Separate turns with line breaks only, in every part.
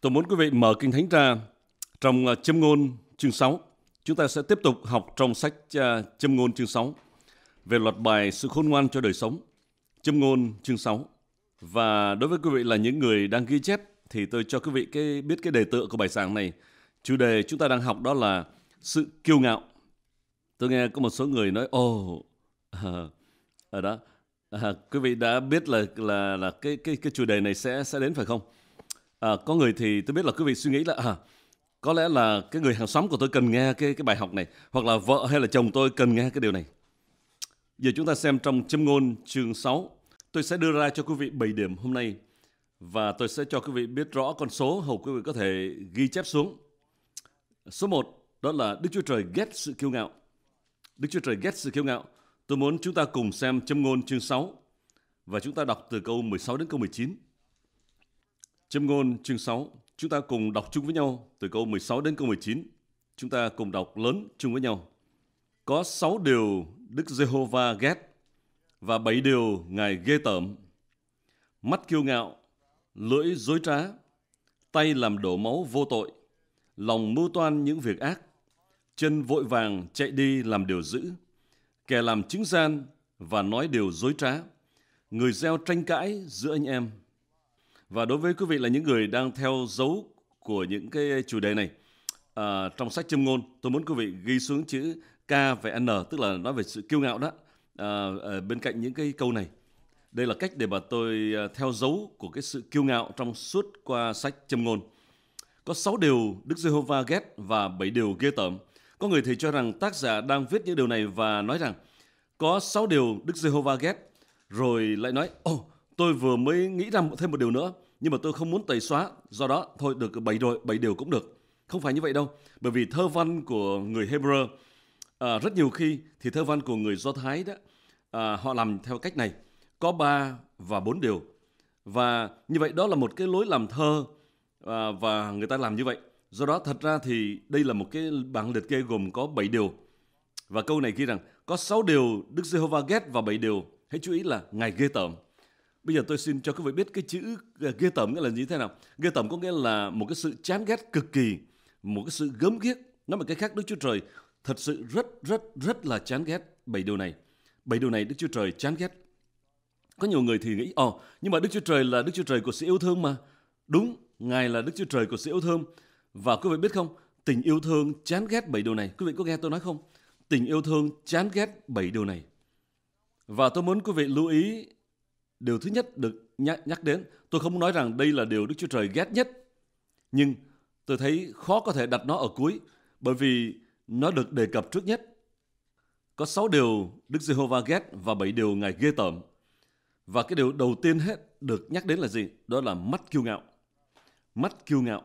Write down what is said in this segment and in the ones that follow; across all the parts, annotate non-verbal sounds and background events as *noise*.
Tôi muốn quý vị mở Kinh Thánh ra trong à, châm ngôn chương 6. Chúng ta sẽ tiếp tục học trong sách à, châm ngôn chương 6 về loạt bài sự khôn ngoan cho đời sống. Châm ngôn chương 6. Và đối với quý vị là những người đang ghi chép thì tôi cho quý vị cái biết cái đề tựa của bài giảng này. Chủ đề chúng ta đang học đó là sự kiêu ngạo. Tôi nghe có một số người nói ồ oh, ở đó à, quý vị đã biết là là là cái cái cái chủ đề này sẽ sẽ đến phải không? À, có người thì tôi biết là quý vị suy nghĩ là à, có lẽ là cái người hàng xóm của tôi cần nghe cái cái bài học này hoặc là vợ hay là chồng tôi cần nghe cái điều này. Giờ chúng ta xem trong châm ngôn chương 6 tôi sẽ đưa ra cho quý vị 7 điểm hôm nay và tôi sẽ cho quý vị biết rõ con số hầu quý vị có thể ghi chép xuống. Số 1 đó là Đức Chúa Trời ghét sự kiêu ngạo. Đức Chúa Trời ghét sự kiêu ngạo. Tôi muốn chúng ta cùng xem châm ngôn chương 6 và chúng ta đọc từ câu 16 đến câu 19. Châm ngôn chương 6, chúng ta cùng đọc chung với nhau từ câu 16 đến câu 19. Chúng ta cùng đọc lớn chung với nhau. Có 6 điều Đức Giê-hô-va ghét và 7 điều Ngài ghê tởm. Mắt kiêu ngạo, lưỡi dối trá, tay làm đổ máu vô tội, lòng mưu toan những việc ác, chân vội vàng chạy đi làm điều dữ, kẻ làm chứng gian và nói điều dối trá, người gieo tranh cãi giữa anh em. Và đối với quý vị là những người đang theo dấu của những cái chủ đề này, à, trong sách châm ngôn, tôi muốn quý vị ghi xuống chữ K và N, tức là nói về sự kiêu ngạo đó, à, à, bên cạnh những cái câu này. Đây là cách để mà tôi à, theo dấu của cái sự kiêu ngạo trong suốt qua sách châm ngôn. Có 6 điều Đức Giê-hô-va ghét và 7 điều ghê tởm. Có người thì cho rằng tác giả đang viết những điều này và nói rằng có 6 điều Đức Giê-hô-va ghét, rồi lại nói, ồ, oh, tôi vừa mới nghĩ ra thêm một điều nữa, nhưng mà tôi không muốn tẩy xóa, do đó thôi được bảy rồi, bảy điều cũng được. Không phải như vậy đâu, bởi vì thơ văn của người Hebrew à, rất nhiều khi thì thơ văn của người Do Thái đó à, họ làm theo cách này, có ba và bốn điều và như vậy đó là một cái lối làm thơ à, và người ta làm như vậy. Do đó thật ra thì đây là một cái bảng liệt kê gồm có 7 điều. Và câu này ghi rằng có 6 điều Đức Giê-hô-va ghét và 7 điều. Hãy chú ý là Ngài ghê tởm. Bây giờ tôi xin cho quý vị biết cái chữ ờ, ghê tởm nghĩa là như thế nào. Ghê tởm có nghĩa là một cái sự chán ghét cực kỳ, một cái sự gớm ghiếc. Nói một cái khác Đức Chúa Trời thật sự rất rất rất là chán ghét bảy điều này. Bảy điều này Đức Chúa Trời chán ghét. Có nhiều người thì nghĩ, ồ, nhưng mà Đức Chúa Trời là Đức Chúa Trời của sự yêu thương mà. Đúng, Ngài là Đức Chúa Trời của sự yêu thương. Và quý vị biết không, tình yêu thương chán ghét bảy điều này. Quý vị có nghe tôi nói không? Tình yêu thương chán ghét bảy điều này. Và tôi muốn quý vị lưu ý điều thứ nhất được nhắc, nhắc đến. Tôi không nói rằng đây là điều Đức Chúa Trời ghét nhất. Nhưng tôi thấy khó có thể đặt nó ở cuối. Bởi vì nó được đề cập trước nhất. Có 6 điều Đức Giê-hô-va ghét và 7 điều Ngài ghê tởm. Và cái điều đầu tiên hết được nhắc đến là gì? Đó là mắt kiêu ngạo. Mắt kiêu ngạo.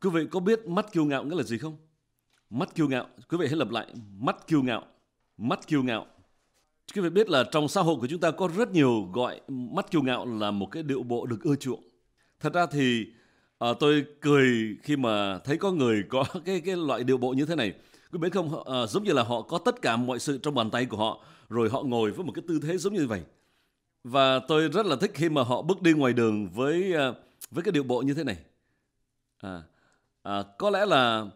Quý vị có biết mắt kiêu ngạo nghĩa là gì không? Mắt kiêu ngạo. Quý vị hãy lặp lại. Mắt kiêu ngạo. Mắt kiêu ngạo. Quý vị biết là trong xã hội của chúng ta có rất nhiều gọi mắt kiêu ngạo là một cái điệu bộ được ưa chuộng. Thật ra thì à, tôi cười khi mà thấy có người có *laughs* cái cái loại điệu bộ như thế này. Quý biết không, à, giống như là họ có tất cả mọi sự trong bàn tay của họ, rồi họ ngồi với một cái tư thế giống như vậy. Và tôi rất là thích khi mà họ bước đi ngoài đường với à, với cái điệu bộ như thế này. À, à, có lẽ là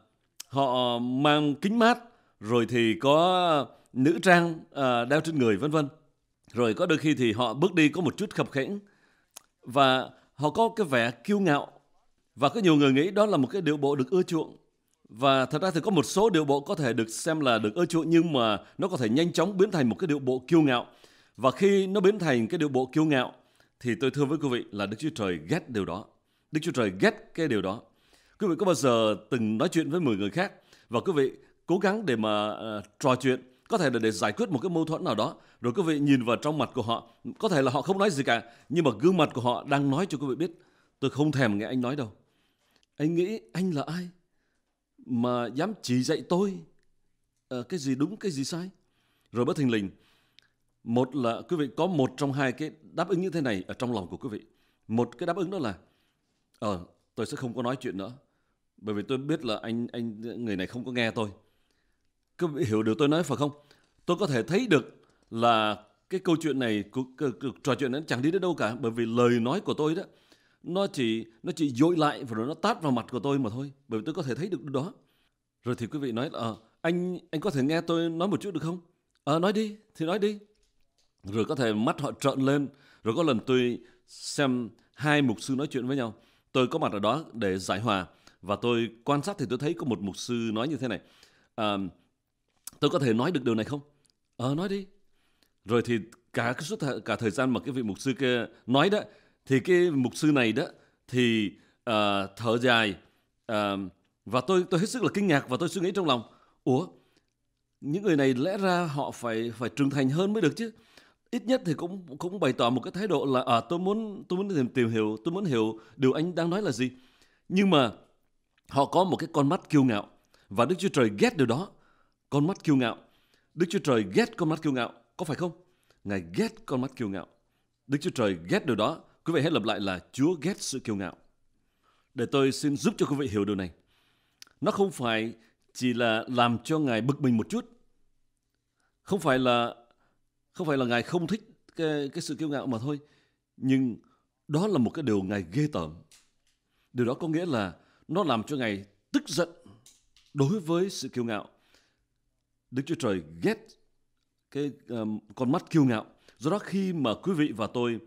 họ mang kính mát, rồi thì có nữ trang à, đeo trên người vân vân. Rồi có đôi khi thì họ bước đi có một chút khập khiễng và họ có cái vẻ kiêu ngạo và có nhiều người nghĩ đó là một cái điệu bộ được ưa chuộng và thật ra thì có một số điệu bộ có thể được xem là được ưa chuộng nhưng mà nó có thể nhanh chóng biến thành một cái điệu bộ kiêu ngạo. Và khi nó biến thành cái điệu bộ kiêu ngạo thì tôi thưa với quý vị là Đức Chúa Trời ghét điều đó. Đức Chúa Trời ghét cái điều đó. Quý vị có bao giờ từng nói chuyện với 10 người khác và quý vị cố gắng để mà uh, trò chuyện có thể là để giải quyết một cái mâu thuẫn nào đó. Rồi quý vị nhìn vào trong mặt của họ có thể là họ không nói gì cả nhưng mà gương mặt của họ đang nói cho quý vị biết. Tôi không thèm nghe anh nói đâu. Anh nghĩ anh là ai mà dám chỉ dạy tôi à, cái gì đúng cái gì sai? Rồi bất thình lình một là quý vị có một trong hai cái đáp ứng như thế này ở trong lòng của quý vị. Một cái đáp ứng đó là ờ tôi sẽ không có nói chuyện nữa bởi vì tôi biết là anh anh người này không có nghe tôi có vị hiểu được tôi nói phải không? Tôi có thể thấy được là cái câu chuyện này cuộc, cuộc, cuộc trò chuyện nó chẳng đi đến đâu cả bởi vì lời nói của tôi đó nó chỉ nó chỉ dội lại và rồi nó tát vào mặt của tôi mà thôi bởi vì tôi có thể thấy được điều đó. Rồi thì quý vị nói là à, anh anh có thể nghe tôi nói một chút được không? À, nói đi thì nói đi. Rồi có thể mắt họ trợn lên rồi có lần tôi xem hai mục sư nói chuyện với nhau. Tôi có mặt ở đó để giải hòa và tôi quan sát thì tôi thấy có một mục sư nói như thế này. À, tôi có thể nói được điều này không? Ờ nói đi. Rồi thì cả cái suốt cả thời gian mà cái vị mục sư kia nói đó thì cái mục sư này đó thì uh, thở dài uh, và tôi tôi hết sức là kinh ngạc và tôi suy nghĩ trong lòng. Ủa những người này lẽ ra họ phải phải trưởng thành hơn mới được chứ? Ít nhất thì cũng cũng bày tỏ một cái thái độ là à tôi muốn tôi muốn tìm tìm hiểu tôi muốn hiểu điều anh đang nói là gì. Nhưng mà họ có một cái con mắt kiêu ngạo và Đức Chúa Trời ghét điều đó con mắt kiêu ngạo. Đức Chúa Trời ghét con mắt kiêu ngạo có phải không? Ngài ghét con mắt kiêu ngạo. Đức Chúa Trời ghét điều đó. Quý vị hãy lặp lại là Chúa ghét sự kiêu ngạo. Để tôi xin giúp cho quý vị hiểu điều này. Nó không phải chỉ là làm cho ngài bực mình một chút. Không phải là không phải là ngài không thích cái, cái sự kiêu ngạo mà thôi. Nhưng đó là một cái điều ngài ghê tởm. Điều đó có nghĩa là nó làm cho ngài tức giận đối với sự kiêu ngạo đức chúa trời ghét cái um, con mắt kiêu ngạo do đó khi mà quý vị và tôi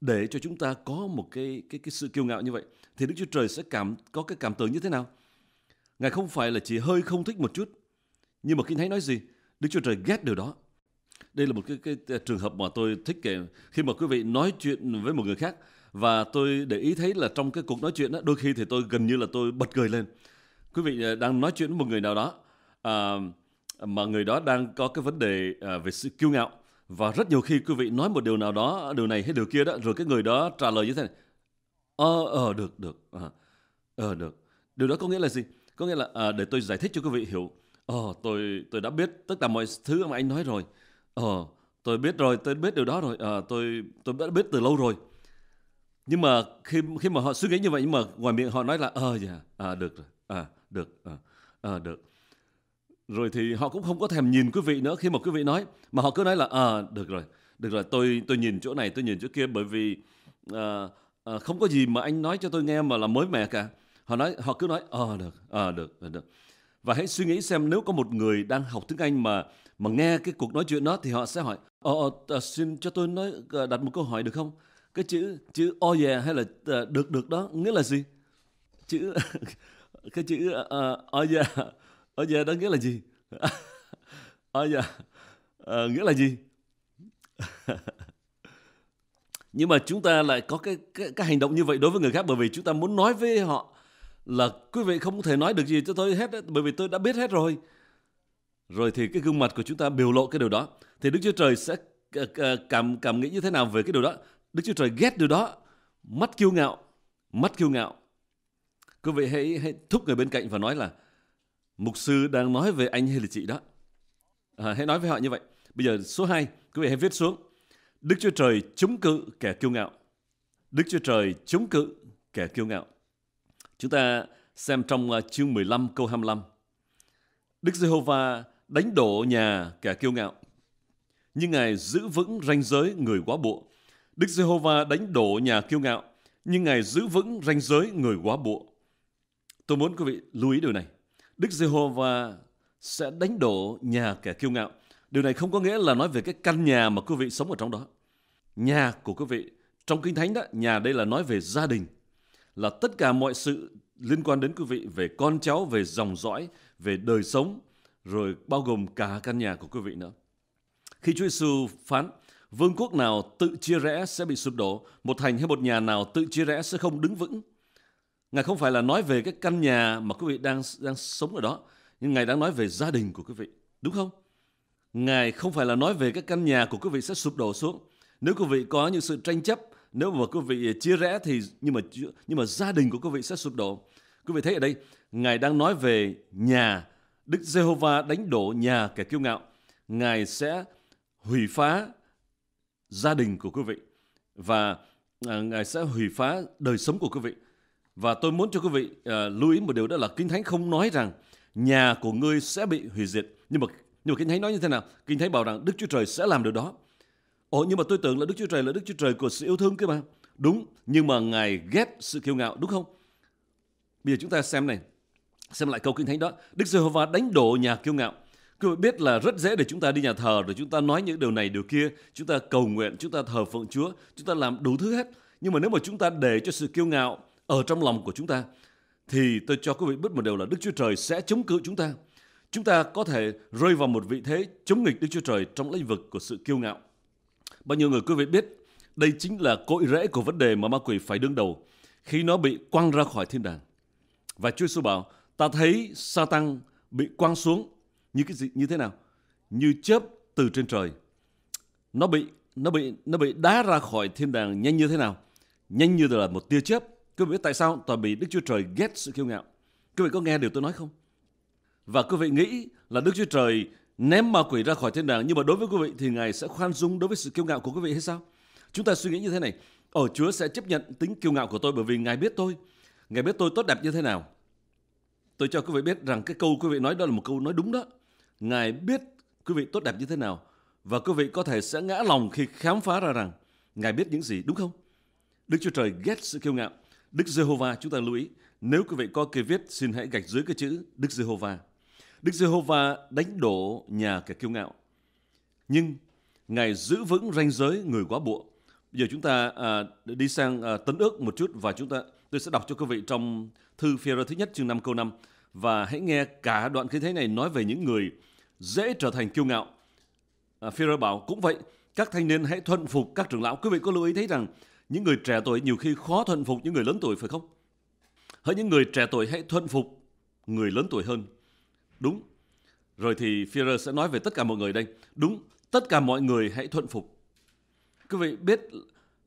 để cho chúng ta có một cái cái cái sự kiêu ngạo như vậy thì Đức Chúa Trời sẽ cảm có cái cảm tưởng như thế nào? Ngài không phải là chỉ hơi không thích một chút, nhưng mà khi thấy nói gì, Đức Chúa Trời ghét điều đó. Đây là một cái, cái, cái trường hợp mà tôi thích kể khi mà quý vị nói chuyện với một người khác và tôi để ý thấy là trong cái cuộc nói chuyện đó đôi khi thì tôi gần như là tôi bật cười lên. Quý vị ờ, đang nói chuyện với một người nào đó à, mà người đó đang có cái vấn đề à, về sự kiêu ngạo. Và rất nhiều khi quý vị nói một điều nào đó điều này hay điều kia đó rồi cái người đó trả lời như thế này. Ờ ờ được được ờ ờ được. Điều đó có nghĩa là gì? Có nghĩa là à, để tôi giải thích cho quý vị hiểu. Ờ tôi tôi đã biết tất cả mọi thứ mà anh nói rồi. Ờ tôi biết rồi tôi biết điều đó rồi. À, tôi tôi đã biết từ lâu rồi. Nhưng mà khi khi mà họ suy nghĩ như vậy nhưng mà ngoài miệng họ nói là ờ dạ à được rồi à được à, à được rồi thì họ cũng không có thèm nhìn quý vị nữa khi mà quý vị nói mà họ cứ nói là à được rồi được rồi tôi tôi nhìn chỗ này tôi nhìn chỗ kia bởi vì à, à, không có gì mà anh nói cho tôi nghe mà là mới mẻ cả. Họ nói họ cứ nói ờ à, được à, được được. Và hãy suy nghĩ xem nếu có một người đang học tiếng Anh mà mà nghe cái cuộc nói chuyện đó thì họ sẽ hỏi ờ, à, xin cho tôi nói đặt một câu hỏi được không? Cái chữ chữ oh yeah hay là được được đó nghĩa là gì? Chữ *laughs* cái chữ uh, oh yeah ở giờ đó nghĩa là gì? Ở giờ à, nghĩa là gì? Nhưng mà chúng ta lại có cái, cái cái hành động như vậy đối với người khác bởi vì chúng ta muốn nói với họ là quý vị không thể nói được gì cho tôi hết bởi vì tôi đã biết hết rồi. Rồi thì cái gương mặt của chúng ta biểu lộ cái điều đó. Thì Đức Chúa Trời sẽ ờ, ờ, cảm cảm nghĩ như thế nào về cái điều đó? Đức Chúa Trời ghét điều đó. Mắt kiêu ngạo mắt kiêu ngạo. Quý vị hãy hãy thúc người bên cạnh và nói là mục sư đang nói về anh hay là chị đó. À, hãy nói với họ như vậy. Bây giờ số 2, quý vị hãy viết xuống. Đức Chúa Trời chống cự kẻ kiêu ngạo. Đức Chúa Trời chống cự kẻ kiêu ngạo. Chúng ta xem trong à, chương 15 câu 25. Đức Giê-hô-va đánh đổ nhà kẻ kiêu ngạo, nhưng Ngài giữ vững ranh giới người quá bộ. Đức Giê-hô-va đánh đổ nhà kiêu ngạo, nhưng Ngài giữ vững ranh giới người quá bộ. Tôi muốn quý vị lưu ý điều này. Đức Giê-hô-va sẽ đánh đổ nhà kẻ kiêu ngạo. Điều này không có nghĩa là nói về cái căn nhà mà quý vị sống ở trong đó. Nhà của quý vị, trong Kinh Thánh đó, nhà đây là nói về gia đình. Là tất cả mọi sự liên quan đến quý vị về con cháu, về dòng dõi, về đời sống, rồi bao gồm cả căn nhà của quý vị nữa. Khi Chúa Giêsu phán, vương quốc nào tự chia rẽ sẽ bị sụp đổ, một thành hay một nhà nào tự chia rẽ sẽ không đứng vững. Ngài không phải là nói về cái căn nhà mà quý vị đang đang sống ở đó, nhưng Ngài đang nói về gia đình của quý vị, đúng không? Ngài không phải là nói về cái căn nhà của quý vị sẽ sụp đổ xuống. Nếu quý vị có những sự tranh chấp, nếu mà quý vị chia rẽ thì nhưng mà nhưng mà gia đình của quý vị sẽ sụp đổ. Quý vị thấy ở đây, Ngài đang nói về nhà. Đức Giê-hô-va đánh đổ nhà kẻ kiêu ngạo. Ngài sẽ hủy phá gia đình của quý vị và à, Ngài sẽ hủy phá đời sống của quý vị. Và tôi muốn cho quý vị uh, lưu ý một điều đó là Kinh Thánh không nói rằng nhà của ngươi sẽ bị hủy diệt. Nhưng mà nhưng mà Kinh Thánh nói như thế nào? Kinh Thánh bảo rằng Đức Chúa Trời sẽ làm điều đó. Ồ nhưng mà tôi tưởng là Đức Chúa Trời là Đức Chúa Trời của sự yêu thương cơ mà. Đúng, nhưng mà Ngài ghét sự kiêu ngạo, đúng không? Bây giờ chúng ta xem này, xem lại câu kinh thánh đó. Đức Giê-hô-va đánh đổ nhà kiêu ngạo. Quý vị biết là rất dễ để chúng ta đi nhà thờ rồi chúng ta nói những điều này điều kia, chúng ta cầu nguyện, chúng ta thờ phượng Chúa, chúng ta làm đủ thứ hết. Nhưng mà nếu mà chúng ta để cho sự kiêu ngạo ở trong lòng của chúng ta thì tôi cho quý vị biết một điều là Đức Chúa Trời sẽ chống cự chúng ta. Chúng ta có thể rơi vào một vị thế chống nghịch Đức Chúa Trời trong lĩnh vực của sự kiêu ngạo. Bao nhiêu người quý vị biết đây chính là cội rễ của vấn đề mà ma quỷ phải đương đầu khi nó bị quăng ra khỏi thiên đàng. Và Chúa Giêsu bảo, ta thấy sa tăng bị quăng xuống như cái gì như thế nào? Như chớp từ trên trời. Nó bị nó bị nó bị đá ra khỏi thiên đàng nhanh như thế nào? Nhanh như là một tia chớp. Quý vị biết tại sao? tòa bị Đức Chúa Trời ghét sự kiêu ngạo. Quý vị có nghe điều tôi nói không? Và quý vị nghĩ là Đức Chúa Trời ném ma quỷ ra khỏi thiên đàng nhưng mà đối với quý vị thì Ngài sẽ khoan dung đối với sự kiêu ngạo của quý vị hay sao? Chúng ta suy nghĩ như thế này, ở Chúa sẽ chấp nhận tính kiêu ngạo của tôi bởi vì Ngài biết tôi. Ngài biết tôi tốt đẹp như thế nào. Tôi cho quý vị biết rằng cái câu quý vị nói đó là một câu nói đúng đó. Ngài biết quý vị tốt đẹp như thế nào và quý vị có thể sẽ ngã lòng khi khám phá ra rằng Ngài biết những gì, đúng không? Đức Chúa Trời ghét sự kiêu ngạo. Đức Giê-hô-va chúng ta lưu ý, nếu quý vị có cây viết xin hãy gạch dưới cái chữ Đức Giê-hô-va. Đức Giê-hô-va đánh đổ nhà kẻ kiêu ngạo. Nhưng Ngài giữ vững ranh giới người quá bụa. Bây giờ chúng ta à, đi sang à, tấn ước một chút và chúng ta tôi sẽ đọc cho quý vị trong thư phi thứ nhất chương 5 câu 5 và hãy nghe cả đoạn kinh thế này nói về những người dễ trở thành kiêu ngạo. À, phi bảo cũng vậy, các thanh niên hãy thuận phục các trưởng lão. Quý vị có lưu ý thấy rằng những người trẻ tuổi nhiều khi khó thuận phục những người lớn tuổi phải không? Hỡi những người trẻ tuổi hãy thuận phục người lớn tuổi hơn. Đúng. Rồi thì Führer sẽ nói về tất cả mọi người đây. Đúng, tất cả mọi người hãy thuận phục. Quý vị biết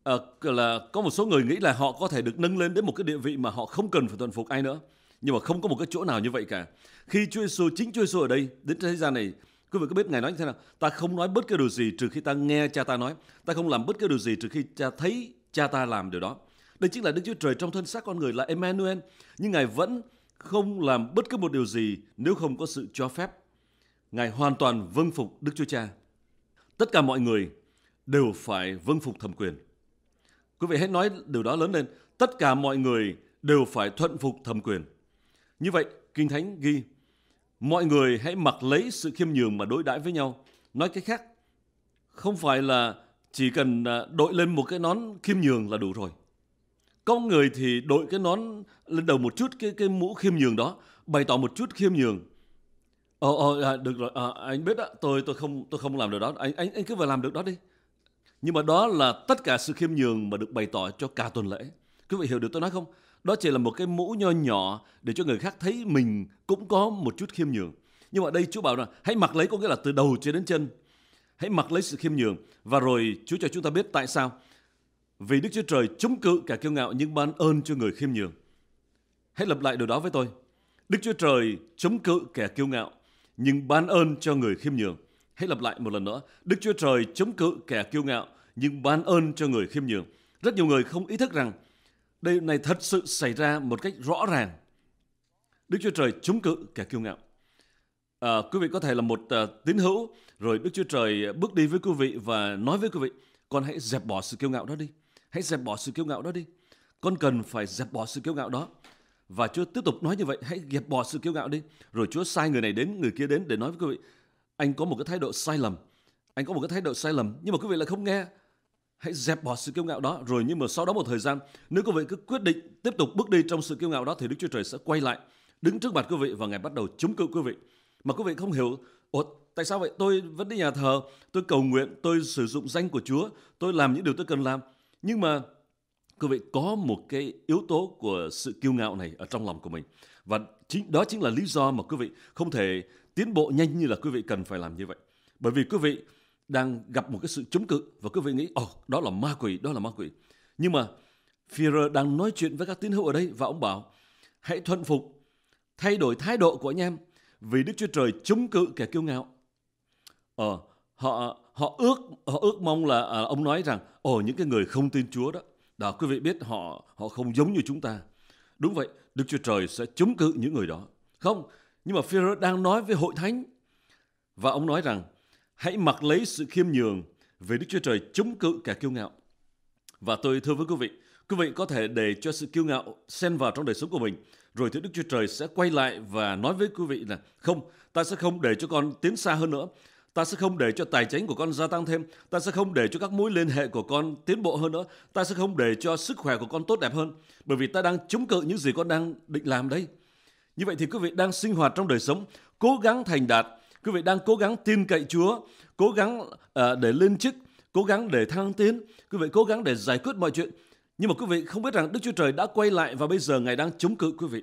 uh, là có một số người nghĩ là họ có thể được nâng lên đến một cái địa vị mà họ không cần phải thuận phục ai nữa. Nhưng mà không có một cái chỗ nào như vậy cả. Khi Chúa Giêsu chính Chúa Giêsu ở đây đến thế gian này, quý vị có biết ngài nói như thế nào? Ta không nói bất cứ điều gì trừ khi ta nghe cha ta nói. Ta không làm bất cứ điều gì trừ khi cha thấy cha ta làm điều đó. Đây chính là Đức Chúa Trời trong thân xác con người là Emmanuel. Nhưng Ngài vẫn không làm bất cứ một điều gì nếu không có sự cho phép. Ngài hoàn toàn vâng phục Đức Chúa Cha. Tất cả mọi người đều phải vâng phục thẩm quyền. Quý vị hãy nói điều đó lớn lên. Tất cả mọi người đều phải thuận phục thẩm quyền. Như vậy, Kinh Thánh ghi, mọi người hãy mặc lấy sự khiêm nhường mà đối đãi với nhau. Nói cách khác, không phải là chỉ cần à, đội lên một cái nón khiêm nhường là đủ rồi. Có người thì đội cái nón lên đầu một chút cái cái mũ khiêm nhường đó, bày tỏ một chút khiêm nhường. Ờ ờ à, được rồi, à, anh biết đó, tôi tôi không tôi không làm được đó, anh anh anh cứ vào làm được đó đi. Nhưng mà đó là tất cả sự khiêm nhường mà được bày tỏ cho cả tuần lễ. Quý vị hiểu được tôi nói không? Đó chỉ là một cái mũ nho nhỏ để cho người khác thấy mình cũng có một chút khiêm nhường. Nhưng mà đây Chúa bảo là hãy mặc lấy có nghĩa là từ đầu cho đến chân. Hãy mặc lấy sự khiêm nhường. Và rồi, Chúa cho chúng ta biết tại sao. Vì Đức Chúa Trời chống cự cả kiêu ngạo nhưng ban ơn cho người khiêm nhường. Hãy lặp lại điều đó với tôi. Đức Chúa Trời chống cự kẻ kiêu ngạo nhưng ban ơn cho người khiêm nhường. Hãy lặp lại một lần nữa. Đức Chúa Trời chống cự kẻ kiêu ngạo nhưng ban ơn cho người khiêm nhường. Rất nhiều người không ý thức rằng đây này thật sự xảy ra một cách rõ ràng. Đức Chúa Trời chống cự kẻ kiêu ngạo. À, quý vị có thể là một à, tín hữu. Rồi Đức Chúa Trời bước đi với quý vị và nói với quý vị con hãy dẹp bỏ sự kiêu ngạo đó đi. Hãy dẹp bỏ sự kiêu ngạo đó đi. Con cần phải dẹp bỏ sự kiêu ngạo đó. Và Chúa tiếp tục nói như vậy hãy dẹp bỏ sự kiêu ngạo đi. Rồi Chúa sai người này đến người kia đến để nói với quý vị anh có một cái thái độ sai lầm. Anh có một cái thái độ sai lầm. Nhưng mà quý vị lại không nghe. Hãy dẹp bỏ sự kiêu ngạo đó. Rồi nhưng mà sau đó một thời gian nếu quý vị cứ quyết định tiếp tục bước đi trong sự kiêu ngạo đó thì Đức Chúa Trời sẽ quay lại đứng trước mặt quý vị và ngài bắt đầu chống cự quý vị mà quý vị không hiểu Ủa, tại sao vậy? Tôi vẫn đi nhà thờ, tôi cầu nguyện, tôi sử dụng danh của Chúa, tôi làm những điều tôi cần làm. Nhưng mà quý vị có một cái yếu tố của sự kiêu ngạo này ở trong lòng của mình. Và chính đó chính là lý do mà quý vị không thể tiến bộ nhanh như là quý vị cần phải làm như vậy. Bởi vì quý vị đang gặp một cái sự chống cự và quý vị nghĩ, ồ, oh, đó là ma quỷ, đó là ma quỷ. Nhưng mà Führer đang nói chuyện với các tín hữu ở đây và ông bảo, hãy thuận phục, thay đổi thái độ của anh em vì Đức Chúa Trời chống cự kẻ kiêu ngạo. Ờ, họ họ ước họ ước mong là à, ông nói rằng ồ những cái người không tin Chúa đó, đó quý vị biết họ họ không giống như chúng ta. Đúng vậy, Đức Chúa Trời sẽ chống cự những người đó. Không, nhưng mà Phêrô đang nói với hội thánh và ông nói rằng hãy mặc lấy sự khiêm nhường vì Đức Chúa Trời chống cự kẻ kiêu ngạo. Và tôi thưa với quý vị, quý vị có thể để cho sự kiêu ngạo xen vào trong đời sống của mình, rồi thì Đức Chúa Trời sẽ quay lại và nói với quý vị là không, ta sẽ không để cho con tiến xa hơn nữa. Ta sẽ không để cho tài chính của con gia tăng thêm. Ta sẽ không để cho các mối liên hệ của con tiến bộ hơn nữa. Ta sẽ không để cho sức khỏe của con tốt đẹp hơn. Bởi vì ta đang chống cự những gì con đang định làm đây. Như vậy thì quý vị đang sinh hoạt trong đời sống, cố gắng thành đạt. Quý vị đang cố gắng tin cậy Chúa, cố gắng uh, để lên chức, cố gắng để thăng tiến. Quý vị cố gắng để giải quyết mọi chuyện. Nhưng mà quý vị không biết rằng Đức Chúa Trời đã quay lại và bây giờ Ngài đang chống cự quý vị.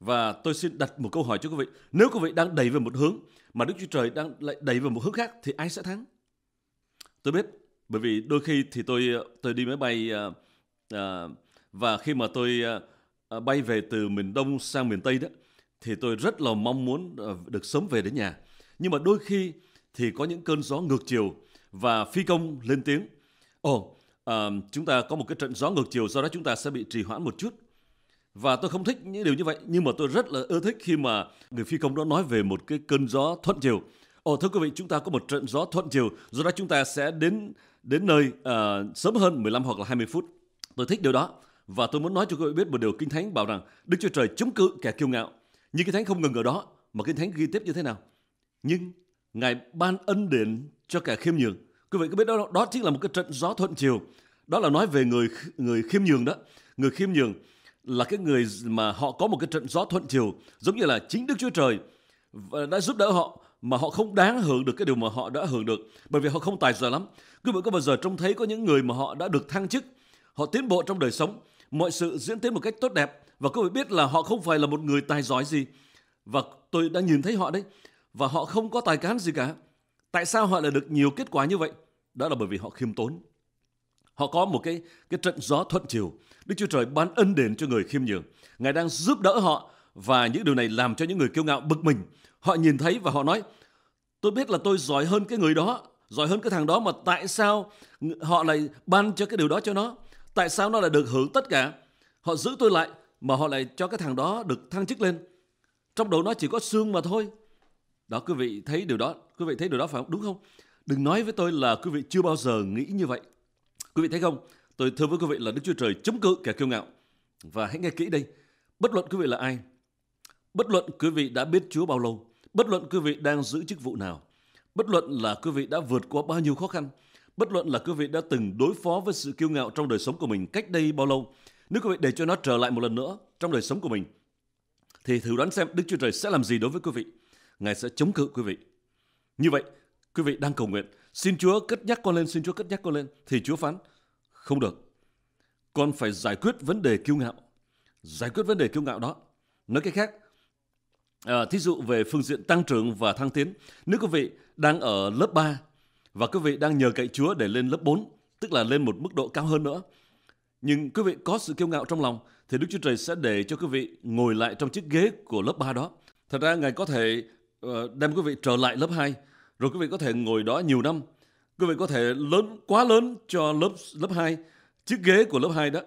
Và tôi xin đặt một câu hỏi cho quý vị. Nếu quý vị đang đẩy về một hướng mà Đức Chúa Trời đang lại đẩy về một hướng khác thì ai sẽ thắng? Tôi biết bởi vì đôi khi thì tôi tôi đi máy bay uh, uh, và khi mà tôi uh, bay về từ miền Đông sang miền Tây đó thì tôi rất là mong muốn uh, được sớm về đến nhà. Nhưng mà đôi khi thì có những cơn gió ngược chiều và phi công lên tiếng. Ồ, à, chúng ta có một cái trận gió ngược chiều do đó chúng ta sẽ bị trì hoãn một chút. Và tôi không thích những điều như vậy, nhưng mà tôi rất là ưa thích khi mà người phi công đó nói về một cái cơn gió thuận chiều. Ồ thưa quý vị, chúng ta có một trận gió thuận chiều, do đó chúng ta sẽ đến đến nơi uh, sớm hơn 15 hoặc là 20 phút. Tôi thích điều đó. Và tôi muốn nói cho quý vị biết một điều Kinh Thánh bảo rằng Đức Chúa Trời chống cự kẻ kiêu ngạo. Nhưng Kinh Thánh không ngừng ở đó, mà Kinh Thánh ghi tiếp như thế nào? Nhưng Ngài ban ân điển cho kẻ khiêm nhường. Quý vị có biết đó, đó chính là một cái trận gió thuận chiều. Đó là nói về người người khiêm nhường đó. Người khiêm nhường là cái người mà họ có một cái trận gió thuận chiều giống như là chính Đức Chúa Trời đã giúp đỡ họ mà họ không đáng hưởng được cái điều mà họ đã hưởng được bởi vì họ không tài giỏi lắm. Quý vị có bao giờ trông thấy có những người mà họ đã được thăng chức, họ tiến bộ trong đời sống, mọi sự diễn tiến một cách tốt đẹp và quý vị biết là họ không phải là một người tài giỏi gì và tôi đã nhìn thấy họ đấy và họ không có tài cán gì cả. Tại sao họ lại được nhiều kết quả như vậy? Đó là bởi vì họ khiêm tốn. Họ có một cái cái trận gió thuận chiều. Đức Chúa Trời ban ân đền cho người khiêm nhường. Ngài đang giúp đỡ họ và những điều này làm cho những người kiêu ngạo bực mình. Họ nhìn thấy và họ nói, tôi biết là tôi giỏi hơn cái người đó, giỏi hơn cái thằng đó mà tại sao họ lại ban cho cái điều đó cho nó? Tại sao nó lại được hưởng tất cả? Họ giữ tôi lại mà họ lại cho cái thằng đó được thăng chức lên. Trong đầu nó chỉ có xương mà thôi. Đó quý vị thấy điều đó, quý vị thấy điều đó phải không? Đúng không? Đừng nói với tôi là quý vị chưa bao giờ nghĩ như vậy. Quý vị thấy không? Tôi thưa với quý vị là Đức Chúa Trời chống cự kẻ kiêu ngạo. Và hãy nghe kỹ đây. Bất luận quý vị là ai, bất luận quý vị đã biết Chúa bao lâu, bất luận quý vị đang giữ chức vụ nào, bất luận là quý vị đã vượt qua bao nhiêu khó khăn, bất luận là quý vị đã từng đối phó với sự kiêu ngạo trong đời sống của mình cách đây bao lâu, nếu quý vị để cho nó trở lại một lần nữa trong đời sống của mình, thì thử đoán xem Đức Chúa Trời sẽ làm gì đối với quý vị. Ngài sẽ chống cự quý vị. Như vậy, quý vị đang cầu nguyện, xin Chúa cất nhắc con lên, xin Chúa cất nhắc con lên, thì Chúa phán, không được. Con phải giải quyết vấn đề kiêu ngạo. Giải quyết vấn đề kiêu ngạo đó. Nói cách khác, à, thí dụ về phương diện tăng trưởng và thăng tiến, nếu quý vị đang ở lớp 3 và quý vị đang nhờ cậy Chúa để lên lớp 4, tức là lên một mức độ cao hơn nữa, nhưng quý vị có sự kiêu ngạo trong lòng, thì Đức Chúa Trời sẽ để cho quý vị ngồi lại trong chiếc ghế của lớp 3 đó. Thật ra Ngài có thể ờ, đem quý vị trở lại lớp 2, rồi quý vị có thể ngồi đó nhiều năm, quý vị có thể lớn quá lớn cho lớp lớp 2 chiếc ghế của lớp 2 đó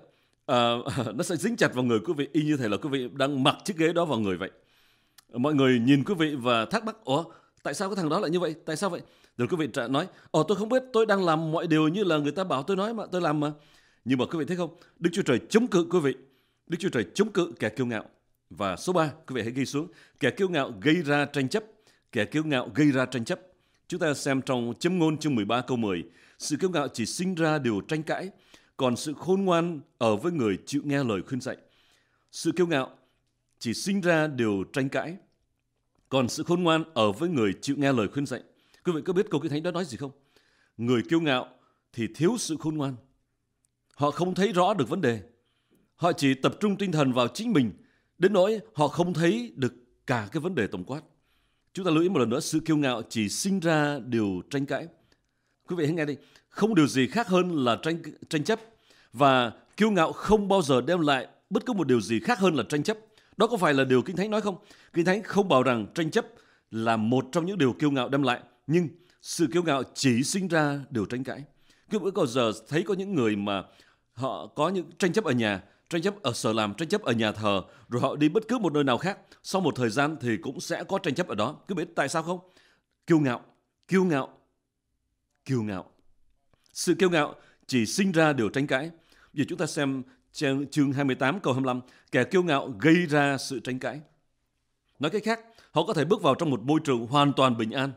à, *laughs* nó sẽ dính chặt vào người quý vị. Y như thể là quý vị đang mặc chiếc ghế đó vào người vậy. Mọi người nhìn quý vị và thắc mắc ủa tại sao cái thằng đó lại như vậy? Tại sao vậy? Rồi quý vị trả nói ồ tôi không biết. Tôi đang làm mọi điều như là người ta bảo tôi nói mà tôi làm mà. Nhưng mà quý vị thấy không? Đức chúa trời chống cự quý vị. Đức chúa trời chống cự kẻ kiêu ngạo. Và số 3, quý vị hãy ghi xuống. Kẻ kiêu ngạo gây ra tranh chấp. Kẻ kiêu ngạo gây ra tranh chấp. Chúng ta xem trong châm ngôn chương 13 câu 10, sự kiêu ngạo chỉ sinh ra điều tranh cãi, còn sự khôn ngoan ở với người chịu nghe lời khuyên dạy. Sự kiêu ngạo chỉ sinh ra điều tranh cãi, còn sự khôn ngoan ở với người chịu nghe lời khuyên dạy. Quý vị có biết câu kinh thánh đó nói gì không? Người kiêu ngạo thì thiếu sự khôn ngoan. Họ không thấy rõ được vấn đề. Họ chỉ tập trung tinh thần vào chính mình, đến nỗi họ không thấy được cả cái vấn đề tổng quát. Chúng ta lưu ý một lần nữa, sự kiêu ngạo chỉ sinh ra điều tranh cãi. Quý vị hãy nghe đi, không điều gì khác hơn là tranh tranh chấp và kiêu ngạo không bao giờ đem lại bất cứ một điều gì khác hơn là tranh chấp. Đó có phải là điều Kinh Thánh nói không? Kinh Thánh không bảo rằng tranh chấp là một trong những điều kiêu ngạo đem lại, nhưng sự kiêu ngạo chỉ sinh ra điều tranh cãi. Quý vị có giờ thấy có những người mà họ có những tranh chấp ở nhà tranh chấp ở sở làm, tranh chấp ở nhà thờ, rồi họ đi bất cứ một nơi nào khác. Sau một thời gian thì cũng sẽ có tranh chấp ở đó. Cứ biết tại sao không? Kiêu ngạo, kiêu ngạo, kiêu ngạo. Sự kiêu ngạo chỉ sinh ra điều tranh cãi. Giờ chúng ta xem chương 28 câu 25, kẻ kiêu ngạo gây ra sự tranh cãi. Nói cách khác, họ có thể bước vào trong một môi trường hoàn toàn bình an.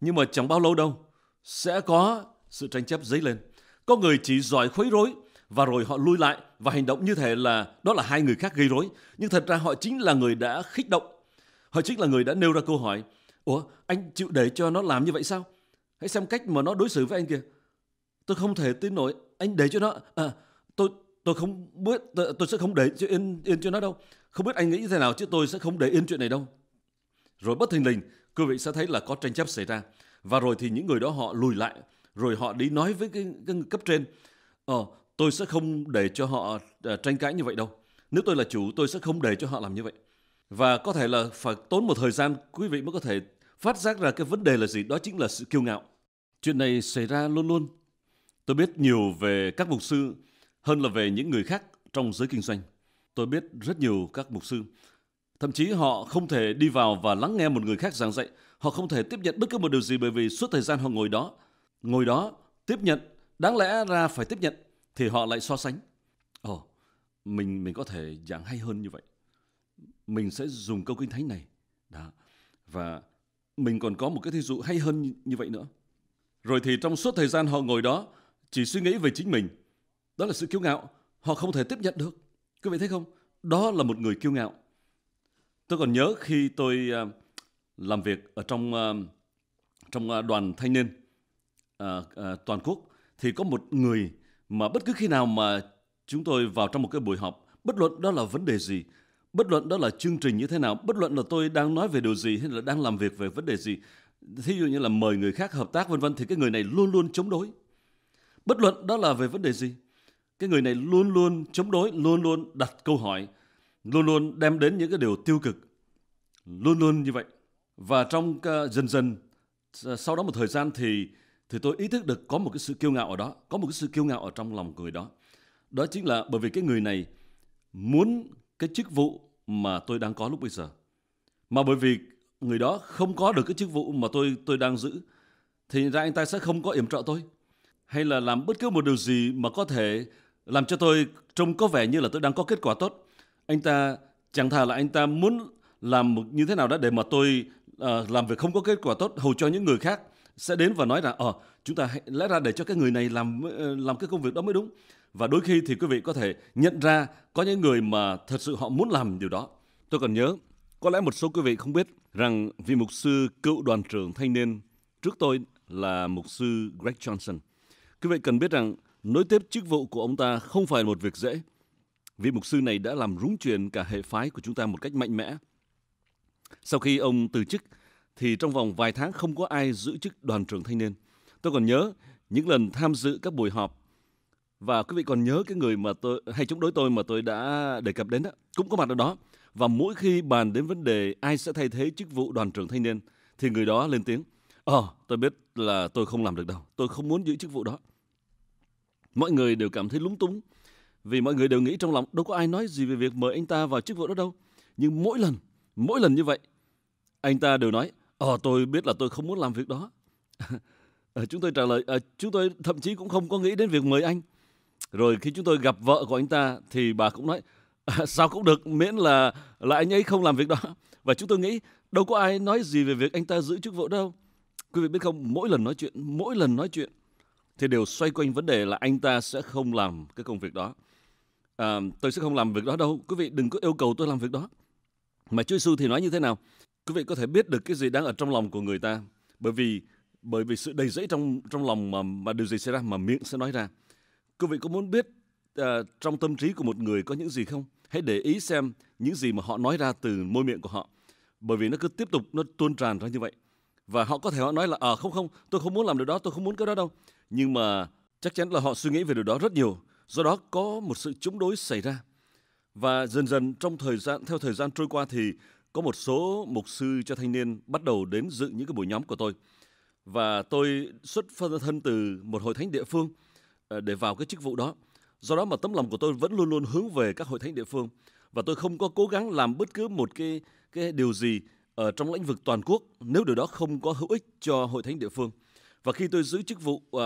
Nhưng mà chẳng bao lâu đâu, sẽ có sự tranh chấp dấy lên. Có người chỉ giỏi khuấy rối và rồi họ lui lại và hành động như thể là đó là hai người khác gây rối. Nhưng thật ra họ chính là người đã khích động. Họ chính là người đã nêu ra câu hỏi, Ủa, anh chịu để cho nó làm như vậy sao? Hãy xem cách mà nó đối xử với anh kìa. Tôi không thể tin nổi, anh để cho nó... À, tôi tôi không biết, tôi, tôi sẽ không để cho yên, yên cho nó đâu. Không biết anh nghĩ thế nào chứ tôi sẽ không để yên chuyện này đâu. Rồi bất thình lình, quý vị sẽ thấy là có tranh chấp xảy ra. Và rồi thì những người đó họ lùi lại. Rồi họ đi nói với cái, cái cấp trên. Ờ, tôi sẽ không để cho họ à, tranh cãi như vậy đâu. Nếu tôi là chủ, tôi sẽ không để cho họ làm như vậy. Và có thể là phải tốn một thời gian quý vị mới có thể phát giác ra cái vấn đề là gì. Đó chính là sự kiêu ngạo. Chuyện này xảy ra luôn luôn. Tôi biết nhiều về các mục sư hơn là về những người khác trong giới kinh doanh. Tôi biết rất nhiều các mục sư. Thậm chí họ không thể đi vào và lắng nghe một người khác giảng dạy. Họ không thể tiếp nhận bất cứ một điều gì bởi vì suốt thời gian họ ngồi đó. Ngồi đó, tiếp nhận, đáng lẽ ra phải tiếp nhận, thì họ lại so sánh. Ồ, oh, mình mình có thể giảng hay hơn như vậy. Mình sẽ dùng câu kinh thánh này. Đó. Và mình còn có một cái thí dụ hay hơn như vậy nữa. Rồi thì trong suốt thời gian họ ngồi đó, chỉ suy nghĩ về chính mình, đó là sự kiêu ngạo. Họ không thể tiếp nhận được. Quý vị thấy không? Đó là một người kiêu ngạo. Tôi còn nhớ khi tôi à, làm việc ở trong à, trong à, đoàn thanh niên toàn quốc thì có một người mà bất cứ khi nào mà chúng tôi vào trong một cái buổi họp, bất luận đó là vấn đề gì, bất luận đó là chương trình như thế nào, bất luận là tôi đang nói về điều gì hay là đang làm việc về vấn đề gì, thí dụ như là mời người khác hợp tác vân vân thì cái người này luôn luôn chống đối. Bất luận đó là về vấn đề gì, cái người này luôn luôn chống đối, luôn luôn đặt câu hỏi, luôn luôn đem đến những cái điều tiêu cực, luôn luôn như vậy. Và trong uh, dần dần sau đó một thời gian thì thì tôi ý thức được có một cái sự kiêu ngạo ở đó, có một cái sự kiêu ngạo ở trong lòng người đó. Đó chính là bởi vì cái người này muốn cái chức vụ mà tôi đang có lúc bây giờ. Mà bởi vì người đó không có được cái chức vụ mà tôi tôi đang giữ thì ra anh ta sẽ không có yểm trợ tôi hay là làm bất cứ một điều gì mà có thể làm cho tôi trông có vẻ như là tôi đang có kết quả tốt. Anh ta chẳng thà là anh ta muốn làm một như thế nào đó để mà tôi uh, làm việc không có kết quả tốt hầu cho những người khác sẽ đến và nói rằng ờ chúng ta hãy, lẽ ra để cho cái người này làm ờ, làm cái công việc đó mới đúng. Và đôi khi thì quý vị có thể nhận ra có những người mà thật sự họ muốn làm điều đó. Tôi còn nhớ có lẽ một số quý vị không biết rằng vị mục sư cựu đoàn trưởng thanh niên trước tôi là mục sư Greg Johnson. Quý vị cần biết rằng Nối tiếp chức vụ của ông ta không phải một việc dễ. Vị mục sư này đã làm rúng chuyển cả hệ phái của chúng ta một cách mạnh mẽ. Sau khi ông từ chức, thì trong vòng vài tháng không có ai giữ chức đoàn trưởng thanh niên. Tôi còn nhớ những lần tham dự các buổi họp và quý vị còn nhớ cái người mà tôi hay chống đối tôi mà tôi đã đề cập đến đó, cũng có mặt ở đó. Và mỗi khi bàn đến vấn đề ai sẽ thay thế chức vụ đoàn trưởng thanh niên thì người đó lên tiếng. Ờ, tôi biết là tôi không làm được đâu. Tôi không muốn giữ chức vụ đó. Mọi người đều cảm thấy lúng túng vì mọi người đều nghĩ trong lòng đâu có ai nói gì về việc mời anh ta vào chức vụ đó đâu. Nhưng mỗi lần, mỗi lần như vậy, anh ta đều nói, Ờ, tôi biết là tôi không muốn làm việc đó. *laughs* Ờ, chúng tôi trả lời, à, chúng tôi thậm chí cũng không có nghĩ đến việc mời anh. Rồi khi chúng tôi gặp vợ của anh ta thì bà cũng nói, à, sao cũng được miễn là là anh ấy không làm việc đó. Và chúng tôi nghĩ đâu có ai nói gì về việc anh ta giữ chức vụ đâu. Quý vị biết không, mỗi lần nói chuyện, mỗi lần nói chuyện thì đều xoay quanh vấn đề là anh ta sẽ không làm cái công việc đó. À, tôi sẽ không làm việc đó đâu. Quý vị đừng có yêu cầu tôi làm việc đó. Mà Chúa Giêsu thì nói như thế nào? Quý vị có thể biết được cái gì đang ở trong lòng của người ta bởi vì bởi vì sự đầy dẫy trong trong lòng mà mà điều gì xảy ra mà miệng sẽ nói ra. Quý vị có muốn biết uh, trong tâm trí của một người có những gì không? Hãy để ý xem những gì mà họ nói ra từ môi miệng của họ. Bởi vì nó cứ tiếp tục nó tuôn tràn ra như vậy. Và họ có thể họ nói là à không không, tôi không muốn làm điều đó, tôi không muốn cái đó đâu nhưng mà chắc chắn là họ suy nghĩ về điều đó rất nhiều. Do đó có một sự chống đối xảy ra. Và dần dần trong thời gian theo thời gian trôi qua thì có một số mục sư cho thanh niên bắt đầu đến dự những cái buổi nhóm của tôi. Và tôi xuất phân thân từ một hội thánh địa phương ờ, để vào cái chức vụ đó. Do đó mà tấm lòng của tôi vẫn luôn luôn hướng về các hội thánh địa phương và tôi không có cố gắng làm bất cứ một cái cái điều gì ở trong lĩnh vực toàn quốc nếu điều đó không có hữu ích cho hội thánh địa phương. Và khi tôi giữ chức vụ uh,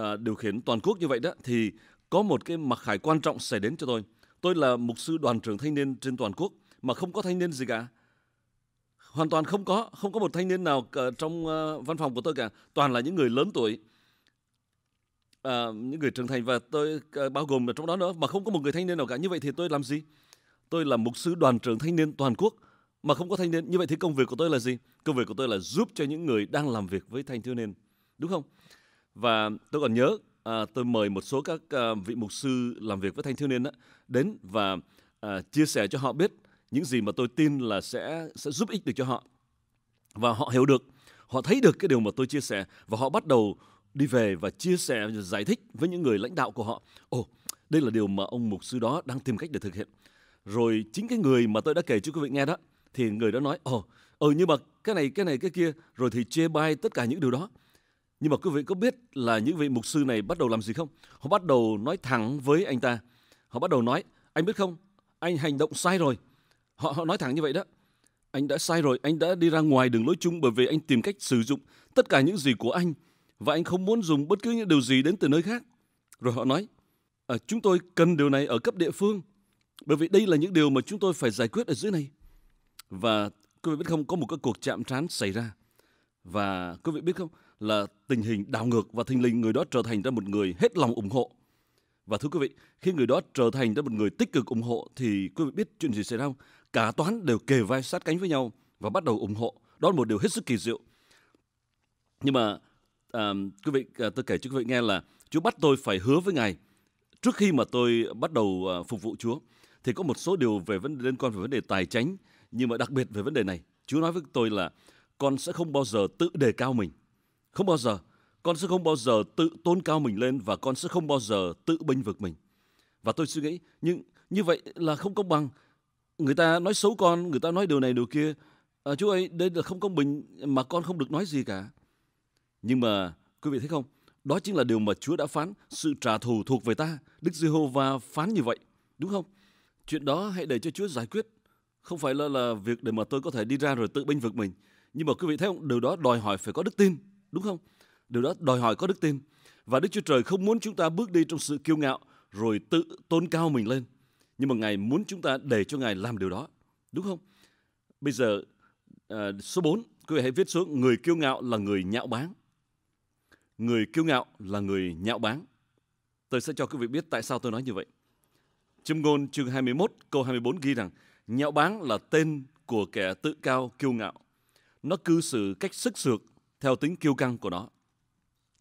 uh, điều khiển toàn quốc như vậy đó thì có một cái mặc khải quan trọng xảy đến cho tôi. Tôi là mục sư đoàn trưởng thanh niên trên toàn quốc mà không có thanh niên gì cả. Hoàn toàn không có, không có một thanh niên nào trong uh, văn phòng của tôi cả. Toàn là những người lớn tuổi, uh, những người trưởng thành và tôi uh, bao gồm ở trong đó nữa mà không có một người thanh niên nào cả. Như vậy thì tôi làm gì? Tôi là mục sư đoàn trưởng thanh niên toàn quốc mà không có thanh niên. Như vậy thì công việc của tôi là gì? Công việc của tôi là giúp cho những người đang làm việc với thanh thiếu niên, đúng không? Và tôi còn nhớ à, tôi mời một số các à, vị mục sư làm việc với thanh thiếu niên đó, đến và à, chia sẻ cho họ biết những gì mà tôi tin là sẽ sẽ giúp ích được cho họ và họ hiểu được họ thấy được cái điều mà tôi chia sẻ và họ bắt đầu đi về và chia sẻ giải thích với những người lãnh đạo của họ ồ đây là điều mà ông mục sư đó đang tìm cách để thực hiện rồi chính cái người mà tôi đã kể cho quý vị nghe đó thì người đó nói ồ ừ nhưng mà cái này cái này cái kia rồi thì chê bai tất cả những điều đó nhưng mà quý vị có biết là những vị mục sư này bắt đầu làm gì không? Họ bắt đầu nói thẳng với anh ta. Họ bắt đầu nói, anh biết không, anh hành động sai rồi. Họ, họ nói thẳng như vậy đó. Anh đã sai rồi, anh đã đi ra ngoài đường lối chung bởi vì anh tìm cách sử dụng tất cả những gì của anh và anh không muốn dùng bất cứ những điều gì đến từ nơi khác. Rồi họ nói, à, chúng tôi cần điều này ở cấp địa phương bởi vì đây là những điều mà chúng tôi phải giải quyết ở dưới này. Và quý vị biết không, có một cái cuộc chạm trán xảy ra. Và quý vị biết không, là tình hình đảo ngược và thình lình người đó trở thành ra một người hết lòng ủng hộ. Và thưa quý vị, khi người đó trở thành ra một người tích cực ủng hộ thì quý vị biết chuyện gì xảy ra không? Cả toán đều kề vai sát cánh với nhau và bắt đầu ủng hộ. Đó là một điều hết sức kỳ diệu. Nhưng mà à, quý vị, à, tôi kể cho quý vị nghe là Chúa bắt tôi phải hứa với Ngài trước khi mà tôi bắt đầu à, phục vụ Chúa thì có một số điều về vấn đề liên quan về vấn đề tài chính nhưng mà đặc biệt về vấn đề này Chúa nói với tôi là con sẽ không bao giờ tự đề cao mình không bao giờ. Con sẽ không bao giờ tự tôn cao mình lên và con sẽ không bao giờ tự bênh vực mình. Và tôi suy nghĩ, nhưng như vậy là không công bằng. Người ta nói xấu con, người ta nói điều này điều kia. À, chú ơi, đây là không công bình mà con không được nói gì cả. Nhưng mà quý vị thấy không? Đó chính là điều mà Chúa đã phán. Sự trả thù thuộc về ta. Đức Giê-hô-va phán như vậy. Đúng không? Chuyện đó hãy để cho Chúa giải quyết. Không phải là, là việc để mà tôi có thể đi ra rồi tự bênh vực mình. Nhưng mà quý vị thấy không? Điều đó đòi hỏi phải có đức tin đúng không? Điều đó đòi hỏi có đức tin. Và Đức Chúa Trời không muốn chúng ta bước đi trong sự kiêu ngạo rồi tự tôn cao mình lên. Nhưng mà Ngài muốn chúng ta để cho Ngài làm điều đó. Đúng không? Bây giờ à, số 4, quý vị hãy viết xuống người kiêu ngạo là người nhạo báng. Người kiêu ngạo là người nhạo báng. Tôi sẽ cho quý vị biết tại sao tôi nói như vậy. Châm ngôn chương 21 câu 24 ghi rằng nhạo báng là tên của kẻ tự cao kiêu ngạo. Nó cư xử cách sức sược theo tính kiêu căng của nó.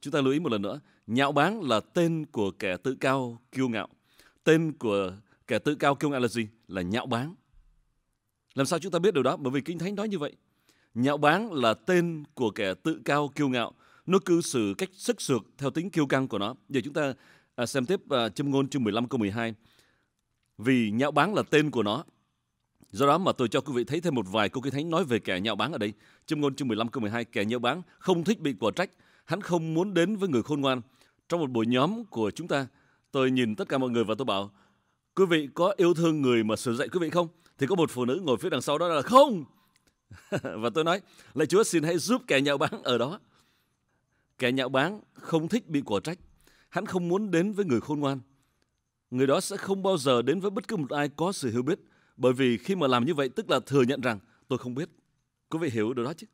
Chúng ta lưu ý một lần nữa, nhạo báng là tên của kẻ tự cao kiêu ngạo. Tên của kẻ tự cao kiêu ngạo là gì? Là nhạo báng. Làm sao chúng ta biết điều đó? Bởi vì Kinh Thánh nói như vậy. Nhạo báng là tên của kẻ tự cao kiêu ngạo. Nó cư xử cách sức sược theo tính kiêu căng của nó. Giờ chúng ta à, xem tiếp à, châm ngôn chương 15 câu 12. Vì nhạo báng là tên của nó, Do đó mà tôi cho quý vị thấy thêm một vài câu kinh thánh nói về kẻ nhạo báng ở đây. Châm ngôn chương 15 câu 12, kẻ nhạo báng không thích bị quả trách, hắn không muốn đến với người khôn ngoan. Trong một buổi nhóm của chúng ta, tôi nhìn tất cả mọi người và tôi bảo, quý vị có yêu thương người mà sửa dạy quý vị không? Thì có một phụ nữ ngồi phía đằng sau đó là không. *laughs* và tôi nói, lạy Chúa xin hãy giúp kẻ nhạo báng ở đó. Kẻ nhạo báng không thích bị quả trách, hắn không muốn đến với người khôn ngoan. Người đó sẽ không bao giờ đến với bất cứ một ai có sự hiểu biết bởi vì khi mà làm như vậy tức là thừa nhận rằng tôi không biết. Quý vị hiểu điều đó chứ?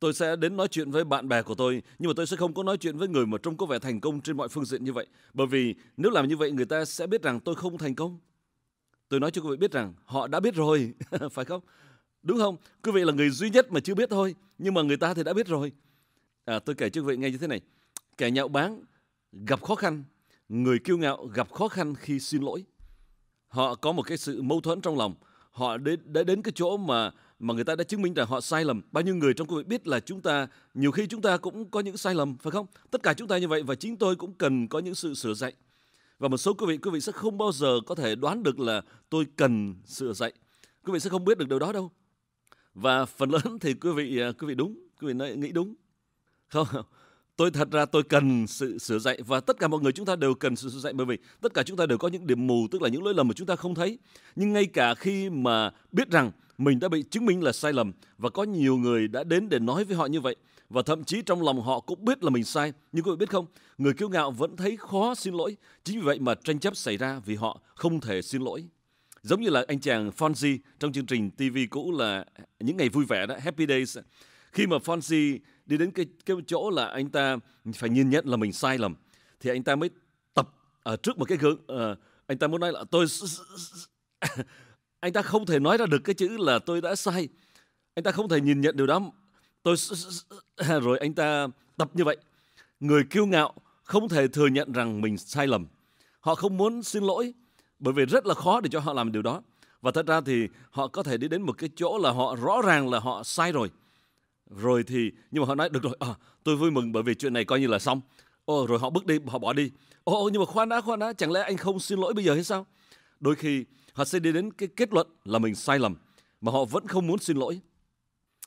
Tôi sẽ đến nói chuyện với bạn bè của tôi, nhưng mà tôi sẽ không có nói chuyện với người mà trông có vẻ thành công trên mọi phương diện như vậy. Bởi vì nếu làm như vậy người ta sẽ biết rằng tôi không thành công. Tôi nói cho quý vị biết rằng họ đã biết rồi, *laughs* phải không? Đúng không? Quý vị là người duy nhất mà chưa biết thôi, nhưng mà người ta thì đã biết rồi. À, tôi kể cho quý vị nghe như thế này. Kẻ nhạo báng gặp khó khăn, người kiêu ngạo gặp khó khăn khi xin lỗi họ có một cái sự mâu thuẫn trong lòng họ đến đã đến cái chỗ mà mà người ta đã chứng minh rằng họ sai lầm. Bao nhiêu người trong quý vị biết là chúng ta nhiều khi chúng ta cũng có những sai lầm phải không? Tất cả chúng ta như vậy và chính tôi cũng cần có những sự sửa dạy. Và một số quý vị quý vị sẽ không bao giờ có thể đoán được là tôi cần sửa dạy. Quý vị sẽ không biết được điều đó đâu. Và phần lớn thì quý vị à, quý vị đúng quý vị nói, nghĩ đúng. Không. Tôi thật ra tôi cần sự sửa dạy và tất cả mọi người chúng ta đều cần sự sửa dạy bởi vì tất cả chúng ta đều có những điểm mù tức là những lỗi lầm mà chúng ta không thấy. Nhưng ngay cả khi mà biết rằng mình đã bị chứng minh là sai lầm và có nhiều người đã đến để nói với họ như vậy và thậm chí trong lòng họ cũng biết là mình sai. Nhưng quý vị biết không, người kiêu ngạo vẫn thấy khó xin lỗi. Chính vì vậy mà tranh chấp xảy ra vì họ không thể xin lỗi. Giống như là anh chàng Fonzie trong chương trình TV cũ là những ngày vui vẻ đó, Happy Days. Khi mà Fonzie đi đến cái cái chỗ là anh ta phải nhìn nhận là mình sai lầm thì anh ta mới tập ở trước một cái gương uh, anh ta muốn nói là tôi anh ta không thể nói ra được cái chữ là tôi đã sai. Anh ta không thể nhìn nhận điều đó. Tôi *laughs* rồi anh ta tập như vậy. Người kiêu ngạo không thể thừa nhận rằng mình sai lầm. Họ không muốn xin lỗi bởi vì rất là khó để cho họ làm điều đó. Và thật ra thì họ có thể đi đến một cái chỗ là họ rõ ràng là họ sai rồi. Rồi thì nhưng mà họ nói được rồi à, tôi vui mừng bởi vì chuyện này coi như là xong. Ồ rồi họ bước đi họ bỏ đi. Ồ nhưng mà khoan đã khoan đã chẳng lẽ anh không xin lỗi bây giờ hay sao? Đôi khi họ sẽ đi đến cái kết luận là mình sai lầm mà họ vẫn không muốn xin lỗi.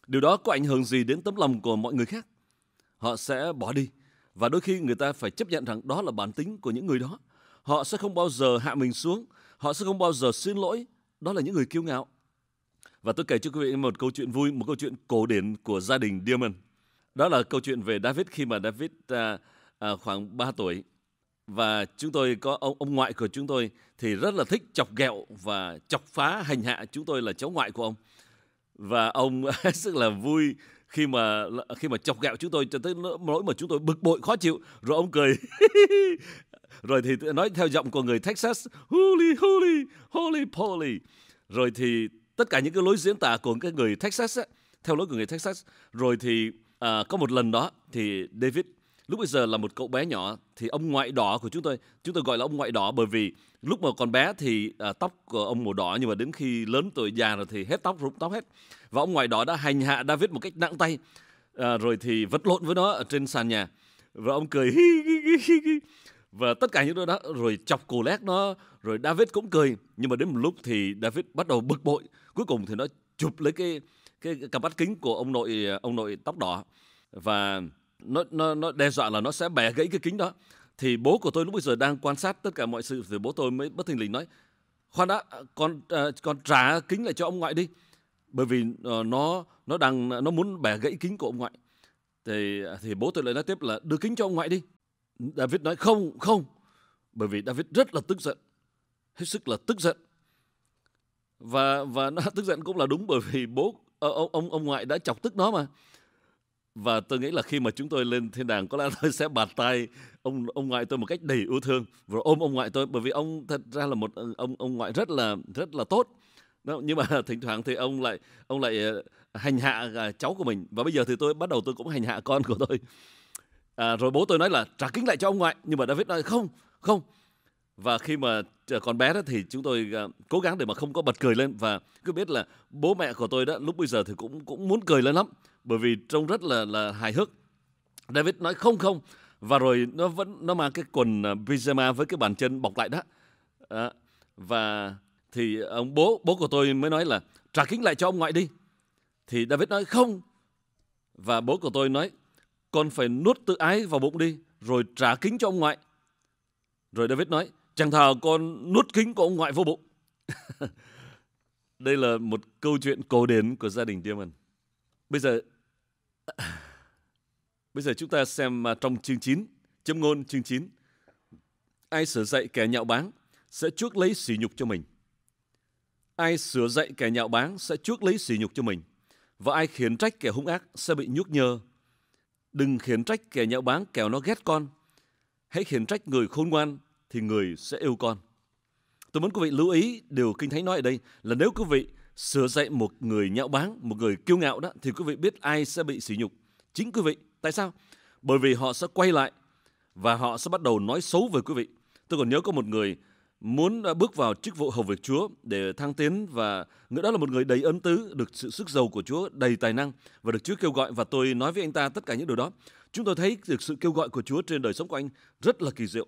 Điều đó có ảnh hưởng gì đến tấm lòng của mọi người khác? Họ sẽ bỏ đi và đôi khi người ta phải chấp nhận rằng đó là bản tính của những người đó. Họ sẽ không bao giờ hạ mình xuống họ sẽ không bao giờ xin lỗi đó là những người kiêu ngạo. Và tôi kể cho quý vị một câu chuyện vui một câu chuyện cổ điển của gia đình Diamond đó là câu chuyện về David khi mà David à, à, khoảng 3 tuổi và chúng tôi có ông ông ngoại của chúng tôi thì rất là thích chọc ghẹo và chọc phá hành hạ chúng tôi là cháu ngoại của ông. Và ông *laughs* hết sức là vui khi mà khi mà chọc ghẹo chúng tôi cho tới nỗi mà chúng tôi bực bội khó chịu. Rồi ông cười. *laughs* Rồi thì nói theo giọng của người Texas holy holy holy poly. Rồi thì tất cả những cái lối diễn tả của cái người Texas á, theo lối của người Texas. Rồi thì à, có một lần đó thì David lúc bây giờ là một cậu bé nhỏ thì ông ngoại đỏ của chúng tôi chúng tôi gọi là ông ngoại đỏ bởi vì lúc mà còn bé thì à, tóc của ông màu đỏ nhưng mà đến khi lớn tuổi già rồi thì hết tóc rụng tóc hết. Và ông ngoại đỏ đã hành hạ David một cách nặng tay à, rồi thì vật lộn với nó ở trên sàn nhà. Và ông cười hi, hi, hi, hi. và tất cả những đó, đó rồi chọc cổ lét nó rồi David cũng cười. Nhưng mà đến một lúc thì David bắt đầu bực bội. Cuối cùng thì nó chụp lấy cái cái cặp mắt kính của ông nội à, ông nội tóc đỏ. Và nó nó nó đe dọa là nó sẽ bẻ gãy cái kính đó. Thì bố của tôi lúc bây giờ đang quan sát tất cả mọi sự thì bố tôi mới bất thình lình nói khoan đã con uh, con trả kính lại cho ông ngoại đi. Bởi vì uh, nó nó đang nó muốn bẻ gãy kính của ông ngoại. Thì thì bố tôi lại nói tiếp là đưa kính cho ông ngoại đi. David nói không không. Bởi vì David rất là tức giận. Hết sức là tức giận. Và và nó *laughs* tức giận cũng là đúng bởi vì bố ờ, ông ông ông ngoại đã chọc tức nó mà và tôi nghĩ là khi mà chúng tôi lên thiên đàng có lẽ *laughs* tôi sẽ bạt tay ông ông ngoại tôi một cách đầy yêu thương và ôm ông ngoại tôi bởi vì ông thật ra là một ờ, ông ông ngoại rất là rất là tốt. Đó, nhưng mà *laughs* thỉnh thoảng thì ông lại ông lại ờ, hành hạ à, cháu của mình. Và bây giờ thì tôi bắt đầu tôi cũng hành hạ con của tôi. À, rồi bố tôi nói là trả kính lại cho ông ngoại. Nhưng mà David nói không không. Và khi mà ờ, còn bé đó thì chúng tôi cố gắng để mà không có bật cười lên. Và cứ biết là bố mẹ của tôi đó lúc bây giờ thì cũng cũng muốn cười lên lắm bởi vì trông rất là là hài hước. David nói không không. Và rồi nó vẫn nó mang cái quần à, pyjama với cái bàn chân bọc lại đó. À, và thì ông bố bố của tôi mới nói là trả kính lại cho ông ngoại đi. Thì David nói không. Và bố của tôi nói con phải nuốt tự ái vào bụng đi rồi trả kính cho ông ngoại. Rồi David nói chẳng thà con nuốt kính của ông ngoại vô bụng. *laughs* Đây là một câu chuyện cổ điển của gia đình Diamond bây giờ bây giờ chúng ta xem à, trong chương 9 châm ngôn chương 9 ai sửa dạy kẻ nhạo báng sẽ chuốc lấy sỉ nhục cho mình. Ai sửa dạy kẻ nhạo báng sẽ chuốc lấy sỉ nhục cho mình. Và ai khiển trách kẻ hung ác sẽ bị nhúc nhơ đừng khiển trách kẻ nhạo báng kẻo nó ghét con. Hãy khiển trách người khôn ngoan thì người sẽ yêu con. Tôi muốn quý vị lưu ý điều Kinh Thánh nói ở đây là nếu quý vị sửa dạy một người nhạo báng, một người kiêu ngạo đó, thì quý vị biết ai sẽ bị sỉ nhục. Chính quý vị. Tại sao? Bởi vì họ sẽ quay lại và họ sẽ bắt đầu nói xấu về quý vị. Tôi còn nhớ có một người muốn à, bước vào chức vụ hầu việc Chúa để thăng tiến và người đó là một người đầy ân tứ, được sự sức giàu của Chúa, đầy tài năng và được Chúa kêu gọi và tôi nói với anh ta tất cả những điều đó. Chúng tôi thấy được sự kêu gọi của Chúa trên đời sống của anh rất là kỳ diệu.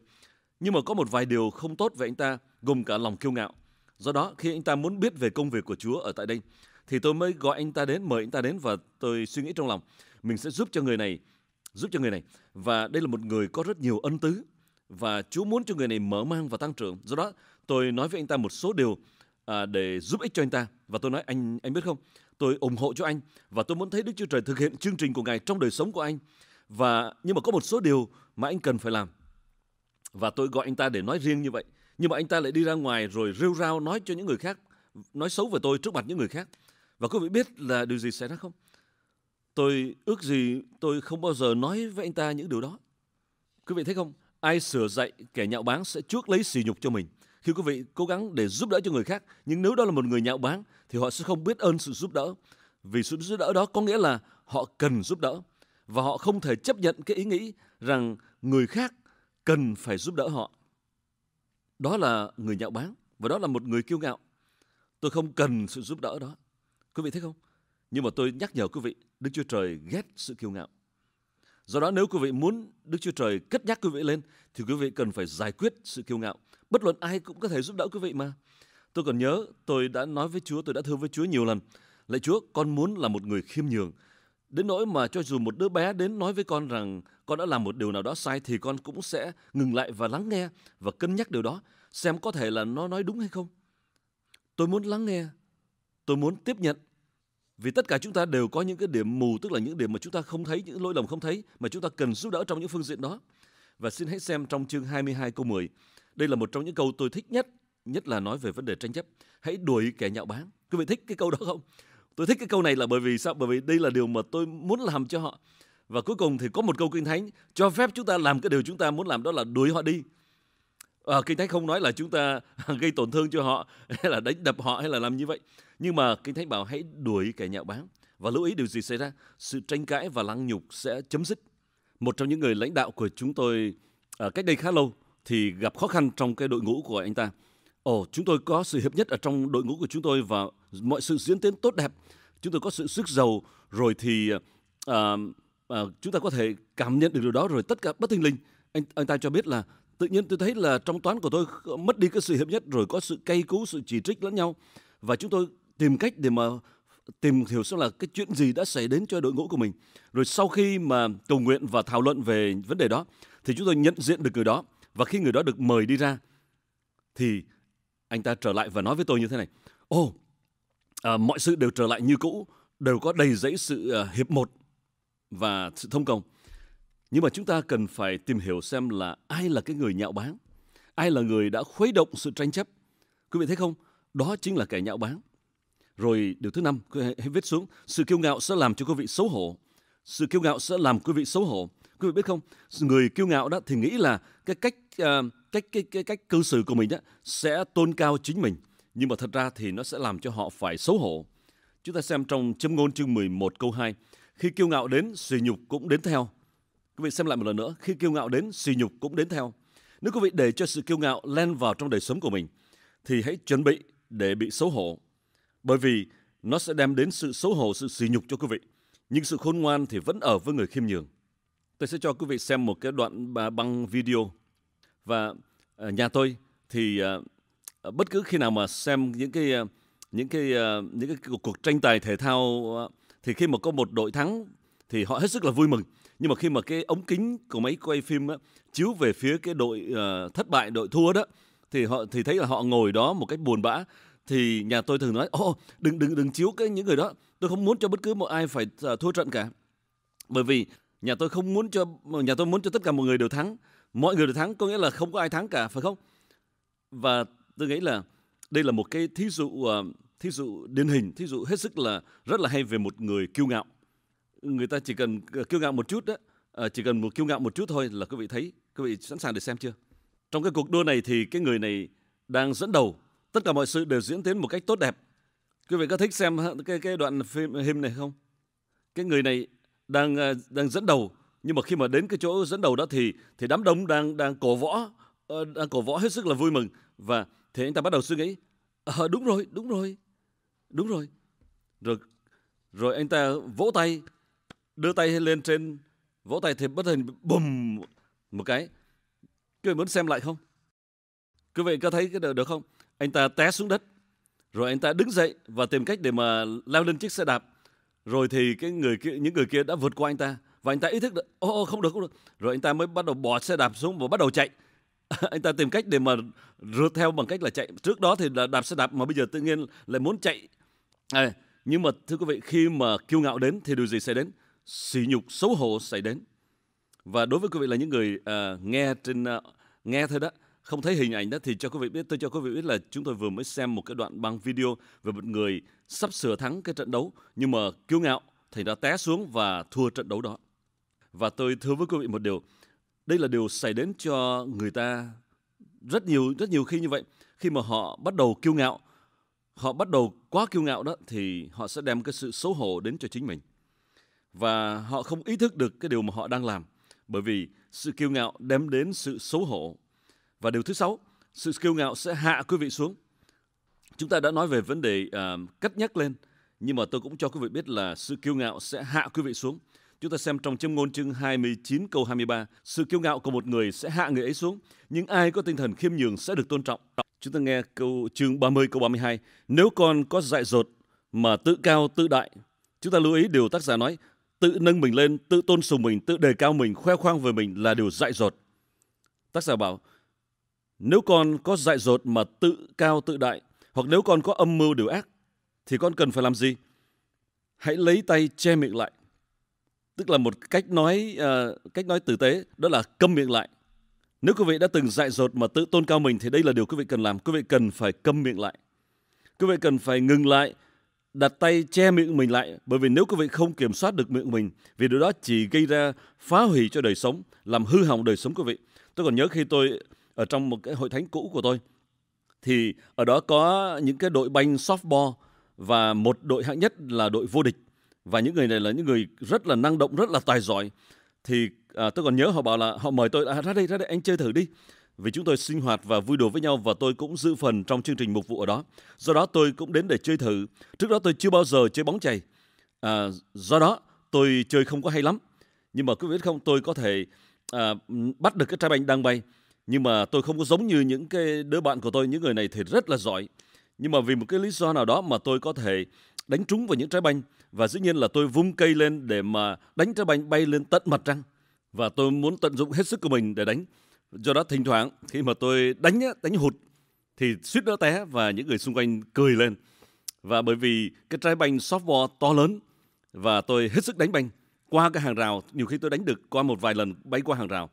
Nhưng mà có một vài điều không tốt về anh ta, gồm cả lòng kiêu ngạo. Do đó, khi anh ta muốn biết về công việc của Chúa ở tại đây, thì tôi mới gọi anh ta đến, mời anh ta đến và tôi suy nghĩ trong lòng, mình sẽ giúp cho người này, giúp cho người này. Và đây là một người có rất nhiều ân tứ và Chúa muốn cho người này mở mang và tăng trưởng. Do đó, tôi nói với anh ta một số điều à, để giúp ích cho anh ta. Và tôi nói anh anh biết không? Tôi ủng hộ cho anh và tôi muốn thấy Đức Chúa Trời thực hiện chương trình của Ngài trong đời sống của anh. Và nhưng mà có một số điều mà anh cần phải làm. Và tôi gọi anh ta để nói riêng như vậy nhưng mà anh ta lại đi ra ngoài rồi rêu rao nói cho những người khác, nói xấu về tôi trước mặt những người khác. Và quý vị biết là điều gì xảy ra không? Tôi ước gì tôi không bao giờ nói với anh ta những điều đó. Quý vị thấy không? Ai sửa dạy kẻ nhạo báng sẽ trước lấy sỉ nhục cho mình. Khi quý vị cố gắng để giúp đỡ cho người khác, nhưng nếu đó là một người nhạo báng, thì họ sẽ không biết ơn sự giúp đỡ. Vì sự giúp đỡ đó có nghĩa là họ cần giúp đỡ. Và họ không thể chấp nhận cái ý nghĩ rằng người khác cần phải giúp đỡ họ đó là người nhạo báng và đó là một người kiêu ngạo. Tôi không cần sự giúp đỡ đó. Quý vị thấy không? Nhưng mà tôi nhắc nhở quý vị, đức chúa trời ghét sự kiêu ngạo. Do đó nếu quý vị muốn đức chúa trời cất nhắc quý vị lên, thì quý vị cần phải giải quyết sự kiêu ngạo. Bất luận ai cũng có thể giúp đỡ quý vị mà. Tôi còn nhớ, tôi đã nói với chúa, tôi đã thưa với chúa nhiều lần, lạy chúa, con muốn là một người khiêm nhường đến nỗi mà cho dù một đứa bé đến nói với con rằng con đã làm một điều nào đó sai thì con cũng sẽ ngừng lại và lắng nghe và cân nhắc điều đó, xem có thể là nó nói đúng hay không. Tôi muốn lắng nghe, tôi muốn tiếp nhận, vì tất cả chúng ta đều có những cái điểm mù, tức là những điểm mà chúng ta không thấy, những lỗi lầm không thấy, mà chúng ta cần giúp đỡ trong những phương diện đó. Và xin hãy xem trong chương 22 câu 10 đây là một trong những câu tôi thích nhất nhất là nói về vấn đề tranh chấp. Hãy đuổi kẻ nhạo báng. Quý vị thích cái câu đó không? Tôi thích cái câu này là bởi vì sao? Bởi vì đây là điều mà tôi muốn làm cho họ. Và cuối cùng thì có một câu kinh thánh cho phép chúng ta làm cái điều chúng ta muốn làm đó là đuổi họ đi. À, kinh thánh không nói là chúng ta *laughs* gây tổn thương cho họ *laughs* hay là đánh đập họ hay là làm như vậy. Nhưng mà kinh thánh bảo hãy đuổi kẻ nhạo báng. Và lưu ý điều gì xảy ra? Sự tranh cãi và lăng nhục sẽ chấm dứt. Một trong những người lãnh đạo của chúng tôi à, cách đây khá lâu thì gặp khó khăn trong cái đội ngũ của anh ta ồ chúng tôi có sự hiệp nhất ở trong đội ngũ của chúng tôi và mọi sự diễn tiến tốt đẹp. Chúng tôi có sự sức giàu rồi thì à, à, chúng ta có thể cảm nhận được điều đó rồi tất cả bất thình lình. Anh anh ta cho biết là tự nhiên tôi thấy là trong toán của tôi mất đi cái sự hiệp nhất rồi có sự cay cú sự chỉ trích lẫn nhau. Và chúng tôi tìm cách để mà tìm hiểu xem là cái chuyện gì đã xảy đến cho đội ngũ của mình. Rồi sau khi mà cầu nguyện và thảo luận về vấn đề đó thì chúng tôi nhận diện được người đó. Và khi người đó được mời đi ra thì anh ta trở lại và nói với tôi như thế này. Ồ oh, à, mọi sự đều trở lại như cũ đều có đầy dẫy sự à, hiệp một và sự thông công. Nhưng mà chúng ta cần phải tìm hiểu xem là ai là cái người nhạo báng ai là người đã khuấy động sự tranh chấp. Quý vị thấy không? Đó chính là kẻ nhạo báng. Rồi điều thứ năm hãy viết xuống sự kiêu ngạo sẽ làm cho quý vị xấu hổ. Sự kiêu ngạo sẽ làm quý vị xấu hổ. Quý vị biết không? Người kiêu ngạo đó thì nghĩ là cái cách uh, cách, cái cái cách cư xử của mình đó sẽ tôn cao chính mình. Nhưng mà thật ra thì nó sẽ làm cho họ phải xấu hổ. Chúng ta xem trong châm ngôn chương 11 câu 2 khi kiêu ngạo đến, sỉ nhục cũng đến theo. Quý vị xem lại một lần nữa. Khi kiêu ngạo đến, sỉ nhục cũng đến theo. Nếu quý vị để cho sự kiêu ngạo len vào trong đời sống của mình, thì hãy chuẩn bị để bị xấu hổ. Bởi vì nó sẽ đem đến sự xấu hổ, sự sỉ nhục cho quý vị. Nhưng sự khôn ngoan thì vẫn ở với người khiêm nhường. Tôi sẽ cho quý vị xem một cái đoạn băng video và ờ, nhà tôi thì ờ, ờ, bất cứ khi nào mà xem những cái những cái những cái cuộc, cuộc tranh tài thể thao thì khi mà có một đội thắng thì họ hết sức là vui mừng. Nhưng mà khi mà cái ống kính của máy quay phim á, chiếu về phía cái đội uh, thất bại đội thua đó thì họ thì thấy là họ ngồi đó một cách buồn bã. Thì nhà tôi thường nói ô đừng đừng đừng chiếu cái những người đó. Tôi không muốn cho bất cứ một ai phải uh, thua trận cả. Bởi vì nhà tôi không muốn cho nhà tôi muốn cho tất cả mọi người đều thắng mọi người đều thắng có nghĩa là không có ai thắng cả phải không? Và tôi nghĩ là đây là một cái thí dụ uh, thí dụ điển hình thí dụ hết sức là rất là hay về một người kiêu ngạo. Người ta chỉ cần ờ, kiêu ngạo một chút đó uh, ờ, chỉ cần một kiêu ngạo một chút thôi là quý vị thấy quý vị sẵn sàng để xem chưa? Trong cái cuộc đua này thì cái người này đang dẫn đầu tất cả mọi sự đều diễn tiến một cách tốt đẹp. Quý vị có thích xem cái cái đoạn phim him này không? Cái người này đang đang dẫn đầu nhưng mà khi mà đến cái chỗ dẫn đầu đó thì thì đám đông đang đang cổ võ ờ, đang cổ võ hết sức là vui mừng. Và thì anh ta bắt đầu suy nghĩ à, đúng rồi đúng rồi đúng rồi. Rồi rồi anh ta vỗ tay đưa tay lên trên vỗ tay thì bất hình bùm một cái. Quý vị muốn xem lại không? Quý vị có thấy cái được, được không? Anh ta té xuống đất rồi anh ta đứng dậy và tìm cách để mà leo lên chiếc xe đạp. Rồi thì cái người kia những người kia đã vượt qua anh ta và anh ta ý thức được ô oh, không được không được. Rồi anh ta mới bắt đầu bỏ xe đạp xuống và bắt đầu chạy. *laughs* Anh ta tìm cách để mà rượt theo bằng cách là chạy. Trước đó thì là đạp xe đạp mà bây giờ tự nhiên lại muốn chạy. À, nhưng mà thưa quý vị khi mà kiêu ngạo đến thì điều gì xảy đến? Sỉ nhục xấu hổ xảy đến. Và đối với quý vị là những người uh, nghe trên uh, nghe thôi đó không thấy hình ảnh đó thì cho quý vị biết tôi cho quý vị biết là chúng tôi vừa mới xem một cái đoạn băng video về một người sắp sửa thắng cái trận đấu nhưng mà kiêu ngạo thì đã té xuống và thua trận đấu đó và tôi thưa với quý vị một điều. Đây là điều xảy đến cho người ta rất nhiều rất nhiều khi như vậy. Khi mà họ bắt đầu kiêu ngạo họ bắt đầu quá kiêu ngạo đó thì họ sẽ đem cái sự xấu hổ đến cho chính mình. Và họ không ý thức được cái điều mà họ đang làm bởi vì sự kiêu ngạo đem đến sự xấu hổ. Và điều thứ sáu sự kiêu ngạo sẽ hạ quý vị xuống. Chúng ta đã nói về vấn đề uh, cất nhắc lên nhưng mà tôi cũng cho quý vị biết là sự kiêu ngạo sẽ hạ quý vị xuống. Chúng ta xem trong châm ngôn chương 29 câu 23, sự kiêu ngạo của một người sẽ hạ người ấy xuống, nhưng ai có tinh thần khiêm nhường sẽ được tôn trọng. Chúng ta nghe câu chương 30 câu 32, nếu con có dại dột mà tự cao tự đại, chúng ta lưu ý điều tác giả nói, tự nâng mình lên, tự tôn sùng mình, tự đề cao mình, khoe khoang về mình là điều dại dột. Tác giả bảo, nếu con có dại dột mà tự cao tự đại, hoặc nếu con có âm mưu điều ác, thì con cần phải làm gì? Hãy lấy tay che miệng lại tức là một cách nói uh, cách nói tử tế đó là câm miệng lại. Nếu quý vị đã từng dại dột mà tự tôn cao mình thì đây là điều quý vị cần làm. Quý vị cần phải câm miệng lại. Quý vị cần phải ngừng lại đặt tay che miệng mình lại. Bởi vì nếu quý vị không kiểm soát được miệng mình vì điều đó chỉ gây ra phá hủy cho đời sống làm hư hỏng đời sống quý vị. Tôi còn nhớ khi tôi ở trong một cái hội thánh cũ của tôi thì ở đó có những cái đội banh softball và một đội hạng nhất là đội vô địch và những người này là những người rất là năng động rất là tài giỏi. Thì à, tôi còn nhớ họ bảo là họ mời tôi à, ra đây ra đây anh chơi thử đi. Vì chúng tôi sinh hoạt và vui đùa với nhau và tôi cũng giữ phần trong chương trình mục vụ ở đó. Do đó tôi cũng đến để chơi thử. Trước đó tôi chưa bao giờ chơi bóng chày. À, do đó tôi chơi không có hay lắm. Nhưng mà quý vị biết không tôi có thể à, bắt được cái trái banh đang bay. Nhưng mà tôi không có giống như những cái đứa bạn của tôi những người này thì rất là giỏi. Nhưng mà vì một cái lý do nào đó mà tôi có thể đánh trúng vào những trái banh và dĩ nhiên là tôi vung cây lên để mà đánh trái banh bay lên tận mặt trăng. Và tôi muốn tận dụng hết sức của mình để đánh. Do đó thỉnh thoảng khi mà tôi đánh đánh hụt thì suýt nữa té và những người xung quanh cười lên. Và bởi vì cái trái banh softball to lớn và tôi hết sức đánh banh qua cái hàng rào. Nhiều khi tôi đánh được qua một vài lần bay qua hàng rào.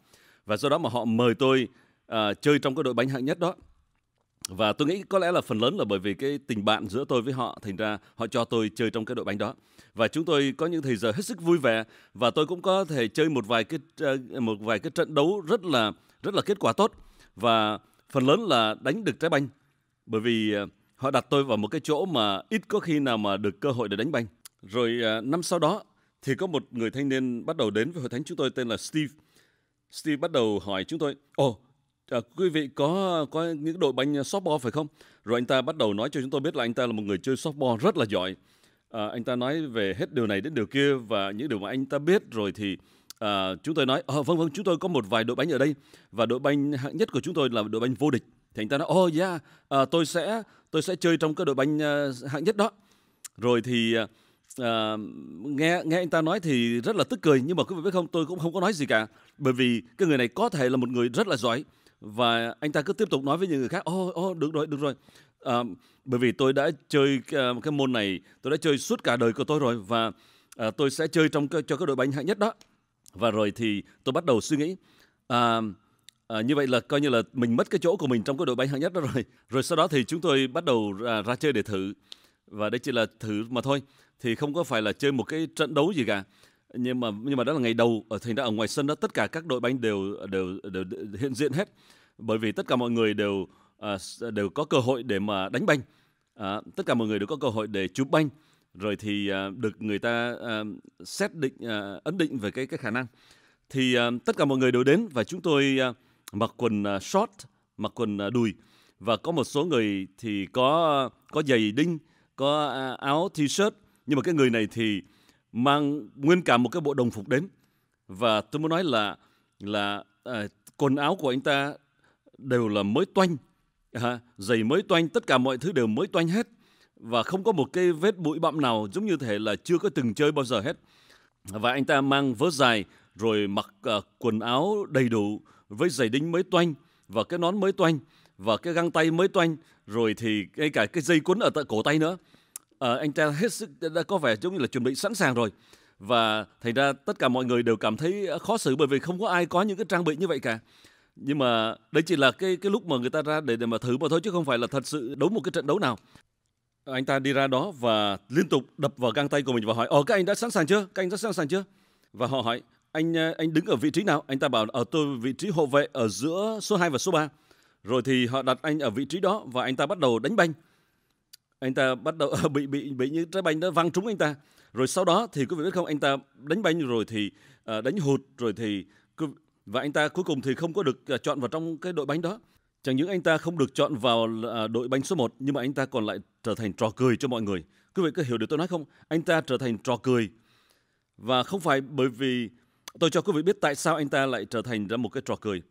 Và do đó mà họ mời tôi uh, chơi trong cái đội bánh hạng nhất đó và tôi nghĩ có lẽ là phần lớn là bởi vì cái tình bạn giữa tôi với họ thành ra họ cho tôi chơi trong cái đội bánh đó. Và chúng tôi có những thời giờ hết sức vui vẻ và tôi cũng có thể chơi một vài cái ờ, một vài cái trận đấu rất là rất là kết quả tốt. Và phần lớn là đánh được trái banh bởi vì ờ, họ đặt tôi vào một cái chỗ mà ít có khi nào mà được cơ hội để đánh banh. Rồi ờ, năm sau đó thì có một người thanh niên bắt đầu đến với hội thánh chúng tôi tên là Steve. Steve bắt đầu hỏi chúng tôi ồ oh, À, quý vị có có những đội banh softball phải không? Rồi anh ta bắt đầu nói cho chúng tôi biết là anh ta là một người chơi softball rất là giỏi. À, anh ta nói về hết điều này đến điều kia và những điều mà anh ta biết rồi thì à, chúng tôi nói ờ, vâng vâng chúng tôi có một vài đội banh ở đây và đội banh hạng nhất của chúng tôi là đội banh vô địch. Thì anh ta nói oh yeah à, tôi sẽ tôi sẽ chơi trong cái đội banh hạng nhất đó. Rồi thì à, nghe nghe anh ta nói thì rất là tức cười nhưng mà quý vị biết không tôi cũng không có nói gì cả bởi vì cái người này có thể là một người rất là giỏi và anh ta cứ tiếp tục nói với những người khác ô ô được rồi được rồi. À, bởi vì tôi đã chơi cái, cái môn này tôi đã chơi suốt cả đời của tôi rồi và à, tôi sẽ chơi trong cho cái đội banh hạng nhất đó. Và rồi thì tôi bắt đầu suy nghĩ à, à, như vậy là coi như là mình mất cái chỗ của mình trong cái đội banh hạng nhất đó rồi. Rồi sau đó thì chúng tôi bắt đầu ra, ra chơi để thử. Và đây chỉ là thử mà thôi thì không có phải là chơi một cái trận đấu gì cả nhưng mà nhưng mà đó là ngày đầu ở thành ra ở ngoài sân đó tất cả các đội banh đều đều, đều, đều hiện diện hết. Bởi vì tất cả mọi người đều uh, đều có cơ hội để mà đánh banh. Uh, tất cả mọi người đều có cơ hội để chụp banh. Rồi thì uh, được người ta uh, xét định uh, ấn định về cái cái khả năng. Thì uh, tất cả mọi người đều đến và chúng tôi uh, mặc quần uh, short mặc quần uh, đùi. Và có một số người thì có có giày đinh có uh, áo t-shirt. Nhưng mà cái người này thì mang nguyên cả một cái bộ đồng phục đến. Và tôi muốn nói là là à, quần áo của anh ta đều là mới toanh à, giày mới toanh tất cả mọi thứ đều mới toanh hết. Và không có một cái vết bụi bặm nào giống như thể là chưa có từng chơi bao giờ hết. Và anh ta mang vớ dài rồi mặc à, quần áo đầy đủ với giày đính mới toanh và cái nón mới toanh và cái găng tay mới toanh rồi thì ngay cả cái dây quấn ở tại cổ tay nữa à, anh ta hết sức đã có vẻ giống như là chuẩn bị sẵn sàng rồi. Và thành ra tất cả mọi người đều cảm thấy khó xử bởi vì không có ai có những cái trang bị như vậy cả. Nhưng mà đấy chỉ là cái cái lúc mà người ta ra để để mà thử mà thôi chứ không phải là thật sự đấu một cái trận đấu nào. Anh ta đi ra đó và liên tục đập vào găng tay của mình và hỏi ờ các anh đã sẵn sàng chưa? Các anh đã sẵn sàng chưa? Và họ hỏi anh ờ, anh đứng ở vị trí nào? Anh ta bảo ở tôi vị trí hộ vệ ở giữa số 2 và số 3 rồi thì họ đặt anh ở vị trí đó và anh ta bắt đầu đánh banh anh ta bắt đầu *laughs* bị bị bị những trái banh đó văng trúng anh ta. Rồi sau đó thì quý vị biết không anh ta đánh banh rồi thì uh, đánh hụt rồi thì và anh ta cuối cùng thì không có được ờ, chọn vào trong cái đội banh đó. Chẳng những anh ta không được chọn vào uh, đội banh số 1 nhưng mà anh ta còn lại trở thành trò cười cho mọi người. Quý vị có hiểu được tôi nói không? Anh ta trở thành trò cười. Và không phải bởi vì tôi cho quý vị biết tại sao anh ta lại trở thành ra một cái trò cười.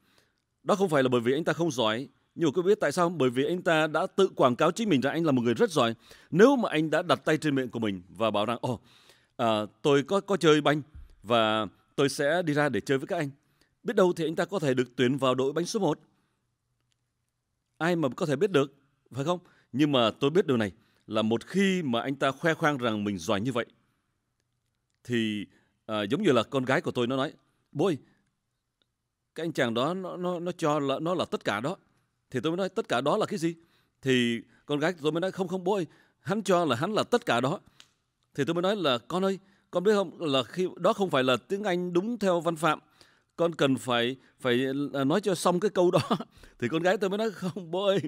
Đó không phải là bởi vì anh ta không giỏi nhưng mà quý vị biết tại sao? Bởi vì anh ta đã tự quảng cáo chính mình rằng anh là một người rất giỏi. Nếu mà anh đã đặt tay trên miệng của mình và bảo rằng, ồ, à, tôi có có chơi banh và tôi sẽ đi ra để chơi với các anh. Biết đâu thì anh ta có thể được tuyển vào đội bánh số 1. Ai mà có thể biết được, phải không? Nhưng mà tôi biết điều này là một khi mà anh ta khoe khoang rằng mình giỏi như vậy thì à, giống như là con gái của tôi nó nói, bôi cái anh chàng đó nó nó nó cho là nó là tất cả đó thì tôi mới nói, tất cả đó là cái gì? Thì con gái tôi mới nói, không không, bố ơi, hắn cho là hắn là tất cả đó. Thì tôi mới nói là, con ơi, con biết không? Là khi, đó không phải là tiếng Anh đúng theo văn phạm. Con cần phải phải à, nói cho xong cái câu đó. *laughs* Thì con gái tôi mới nói, không, bố ơi,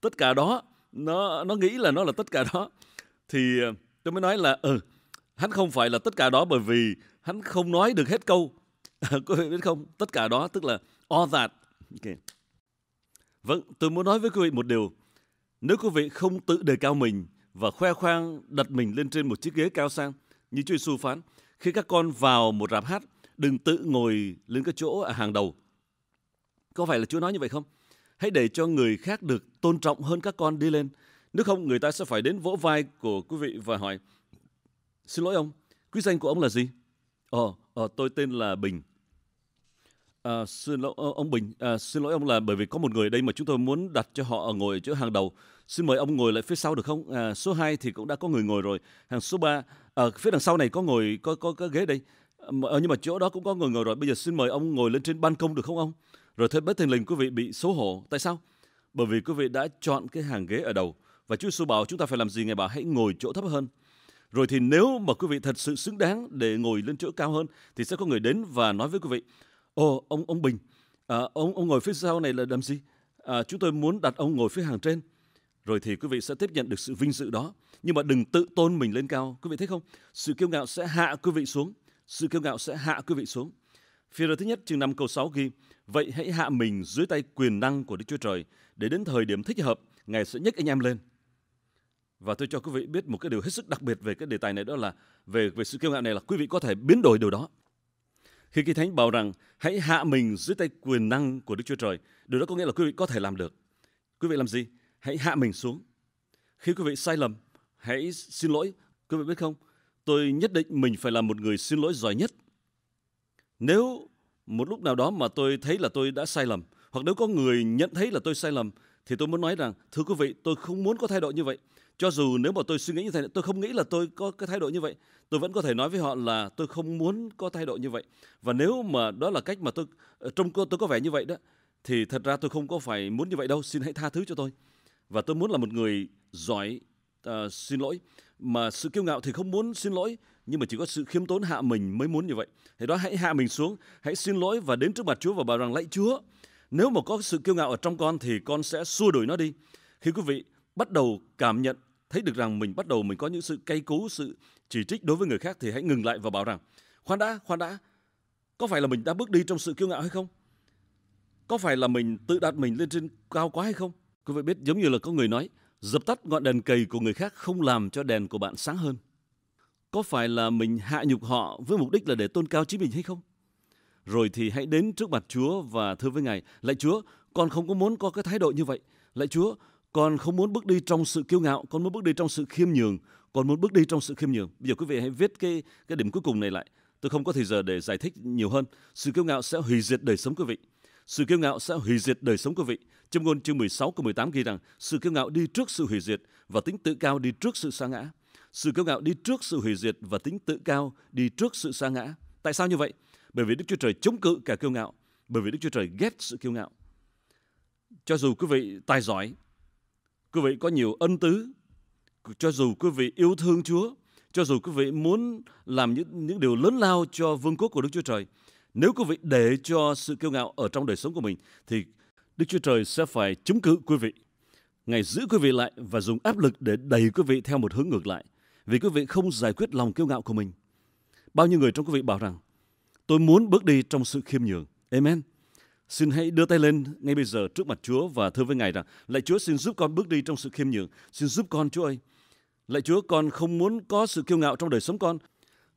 tất cả đó, nó nó nghĩ là nó là tất cả đó. Thì à, tôi mới nói là ừ hắn không phải là tất cả đó bởi vì hắn không nói được hết câu. *laughs* Có biết không? Tất cả đó tức là all that okay. Vâng, tôi muốn nói với quý vị một điều. Nếu quý vị không tự đề cao mình và khoe khoang đặt mình lên trên một chiếc ghế cao sang, như Chúa Giêsu phán, khi các con vào một rạp hát, đừng tự ngồi lên cái chỗ ở hàng đầu. Có phải là Chúa nói như vậy không? Hãy để cho người khác được tôn trọng hơn các con đi lên. Nếu không, người ta sẽ phải đến vỗ vai của quý vị và hỏi, Xin lỗi ông, quý danh của ông là gì? Ồ, ờ, tôi tên là Bình. À, xin lỗi ờ, ông Bình, à, xin lỗi ông là bởi vì có một người ở đây mà chúng tôi muốn đặt cho họ ngồi ở chỗ hàng đầu. Xin mời ông ngồi lại phía sau được không? À, số 2 thì cũng đã có người ngồi rồi. Hàng số 3 ở phía đằng sau này có ngồi có có có ghế đây. À, nhưng mà chỗ đó cũng có người ngồi rồi. Bây giờ xin mời ông ngồi lên trên ban công được không ông? Rồi thế bất thình lình quý vị bị xấu hổ. Tại sao? Bởi vì quý vị đã chọn cái hàng ghế ở đầu và Chúa Giêsu bảo chúng ta phải làm gì ngài bảo hãy ngồi chỗ thấp hơn. Rồi thì nếu mà quý vị thật sự xứng đáng để ngồi lên chỗ cao hơn thì sẽ có người đến và nói với quý vị Ồ, ông ông Bình, à, ông ông ngồi phía sau này là làm gì? À, chúng tôi muốn đặt ông ngồi phía hàng trên. Rồi thì quý vị sẽ tiếp nhận được sự vinh dự đó. Nhưng mà đừng tự tôn mình lên cao. Quý vị thấy không? Sự kiêu ngạo sẽ hạ quý vị xuống. Sự kiêu ngạo sẽ hạ quý vị xuống. Phía thứ nhất chương 5 câu 6 ghi Vậy hãy hạ mình dưới tay quyền năng của Đức Chúa Trời để đến thời điểm thích hợp, Ngài sẽ nhấc anh em lên. Và tôi cho quý vị biết một cái điều hết sức đặc biệt về cái đề tài này đó là về về sự kiêu ngạo này là quý vị có thể biến đổi điều đó. Khi Kinh Thánh bảo rằng hãy hạ mình dưới tay quyền năng của Đức Chúa Trời, điều đó có nghĩa là quý vị có thể làm được. Quý vị làm gì? Hãy hạ mình xuống. Khi quý vị sai lầm, hãy xin lỗi. Quý vị biết không? Tôi nhất định mình phải là một người xin lỗi giỏi nhất. Nếu một lúc nào đó mà tôi thấy là tôi đã sai lầm, hoặc nếu có người nhận thấy là tôi sai lầm, thì tôi muốn nói rằng, thưa quý vị, tôi không muốn có thái độ như vậy. Cho dù nếu mà tôi suy nghĩ như thế tôi không nghĩ là tôi có cái thái độ như vậy. Tôi vẫn có thể nói với họ là tôi không muốn có thái độ như vậy. Và nếu mà đó là cách mà tôi ờ, trong tôi có vẻ như vậy đó thì thật ra tôi không có phải muốn như vậy đâu. Xin hãy tha thứ cho tôi. Và tôi muốn là một người giỏi uh, xin lỗi mà sự kiêu ngạo thì không muốn xin lỗi nhưng mà chỉ có sự khiêm tốn hạ mình mới muốn như vậy. Thì đó hãy hạ mình xuống, hãy xin lỗi và đến trước mặt Chúa và bảo rằng lạy Chúa, nếu mà có sự kiêu ngạo ở trong con thì con sẽ xua đuổi nó đi. Khi quý vị bắt đầu cảm nhận thấy được rằng mình bắt đầu mình có những sự cay cú, sự chỉ trích đối với người khác thì hãy ngừng lại và bảo rằng khoan đã, khoan đã, có phải là mình đã bước đi trong sự kiêu ngạo hay không? Có phải là mình tự đặt mình lên trên cao quá hay không? Quý vị biết giống như là có người nói, dập tắt ngọn đèn cầy của người khác không làm cho đèn của bạn sáng hơn. Có phải là mình hạ nhục họ với mục đích là để tôn cao chính mình hay không? Rồi thì hãy đến trước mặt Chúa và thưa với Ngài, lạy Chúa, con không có muốn có cái thái độ như vậy. Lạy Chúa, con không muốn bước đi trong sự kiêu ngạo, con muốn bước đi trong sự khiêm nhường, con muốn bước đi trong sự khiêm nhường. Bây giờ quý vị hãy viết cái cái điểm cuối cùng này lại. Tôi không có thời giờ để giải thích nhiều hơn. Sự kiêu ngạo sẽ hủy diệt đời sống quý vị. Sự kiêu ngạo sẽ hủy diệt đời sống quý vị. Trong ngôn chương 16 câu 18 ghi rằng sự kiêu ngạo đi trước sự hủy diệt và tính tự cao đi trước sự sa ngã. Sự kiêu ngạo đi trước sự hủy diệt và tính tự cao đi trước sự sa ngã. Tại sao như vậy? Bởi vì Đức Chúa Trời chống cự cả kiêu ngạo. Bởi vì Đức Chúa Trời ghét sự kiêu ngạo. Cho dù quý vị tài giỏi, quý vị có nhiều ân tứ, cho dù quý vị yêu thương Chúa, cho dù quý vị muốn làm những, những điều lớn lao cho vương quốc của Đức Chúa Trời, nếu quý vị để cho sự kiêu ngạo ở trong đời sống của mình, thì Đức Chúa Trời sẽ phải chống cự quý vị. Ngài giữ quý vị lại và dùng áp lực để đẩy quý vị theo một hướng ngược lại. Vì quý vị không giải quyết lòng kiêu ngạo của mình. Bao nhiêu người trong quý vị bảo rằng, tôi muốn bước đi trong sự khiêm nhường. Amen. Xin hãy đưa tay lên ngay bây giờ trước mặt Chúa và thưa với Ngài rằng, lạy Chúa xin giúp con bước đi trong sự khiêm nhường. Xin giúp con Chúa ơi. Lạy Chúa con không muốn có sự kiêu ngạo trong đời sống con.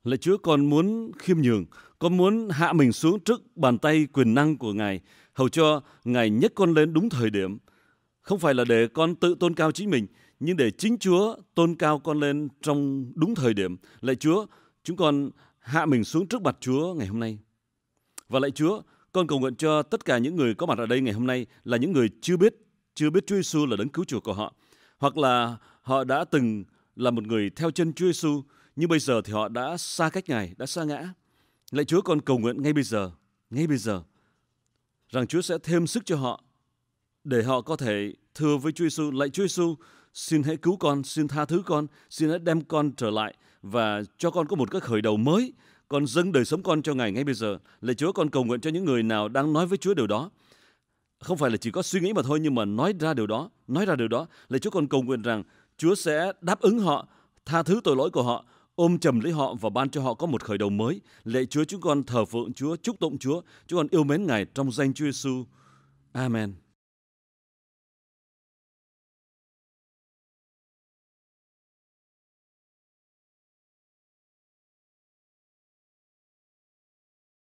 Lạy Chúa con muốn khiêm nhường. Con muốn hạ mình xuống trước bàn tay quyền năng của Ngài. Hầu cho Ngài nhấc con lên đúng thời điểm. Không phải là để con tự tôn cao chính mình, nhưng để chính Chúa tôn cao con lên trong đúng thời điểm. Lạy Chúa, chúng con hạ mình xuống trước mặt Chúa ngày hôm nay. Và lạy Chúa, con cầu nguyện cho tất cả những người có mặt ở đây ngày hôm nay là những người chưa biết, chưa biết Chúa Giêsu là đấng cứu chuộc của họ, hoặc là họ đã từng là một người theo chân Chúa Giêsu, nhưng bây giờ thì họ đã xa cách Ngài, đã xa ngã. Lạy Chúa con cầu nguyện ngay bây giờ, ngay bây giờ, rằng Chúa sẽ thêm sức cho họ để họ có thể thưa với Chúa Giêsu, lạy Chúa Giêsu, xin hãy cứu con, xin tha thứ con, xin hãy đem con trở lại và cho con có một cái khởi đầu mới. Con dâng đời sống con cho Ngài ngay bây giờ. Lạy Chúa con cầu nguyện cho những người nào đang nói với Chúa điều đó. Không phải là chỉ có suy nghĩ mà thôi nhưng mà nói ra điều đó, nói ra điều đó. Lạy Chúa con cầu nguyện rằng Chúa sẽ đáp ứng họ, tha thứ tội lỗi của họ, ôm chầm lấy họ và ban cho họ có một khởi đầu mới. Lạy Chúa chúng con thờ phượng Chúa, chúc tụng Chúa, chúng con yêu mến Ngài trong danh Chúa Giêsu. Amen.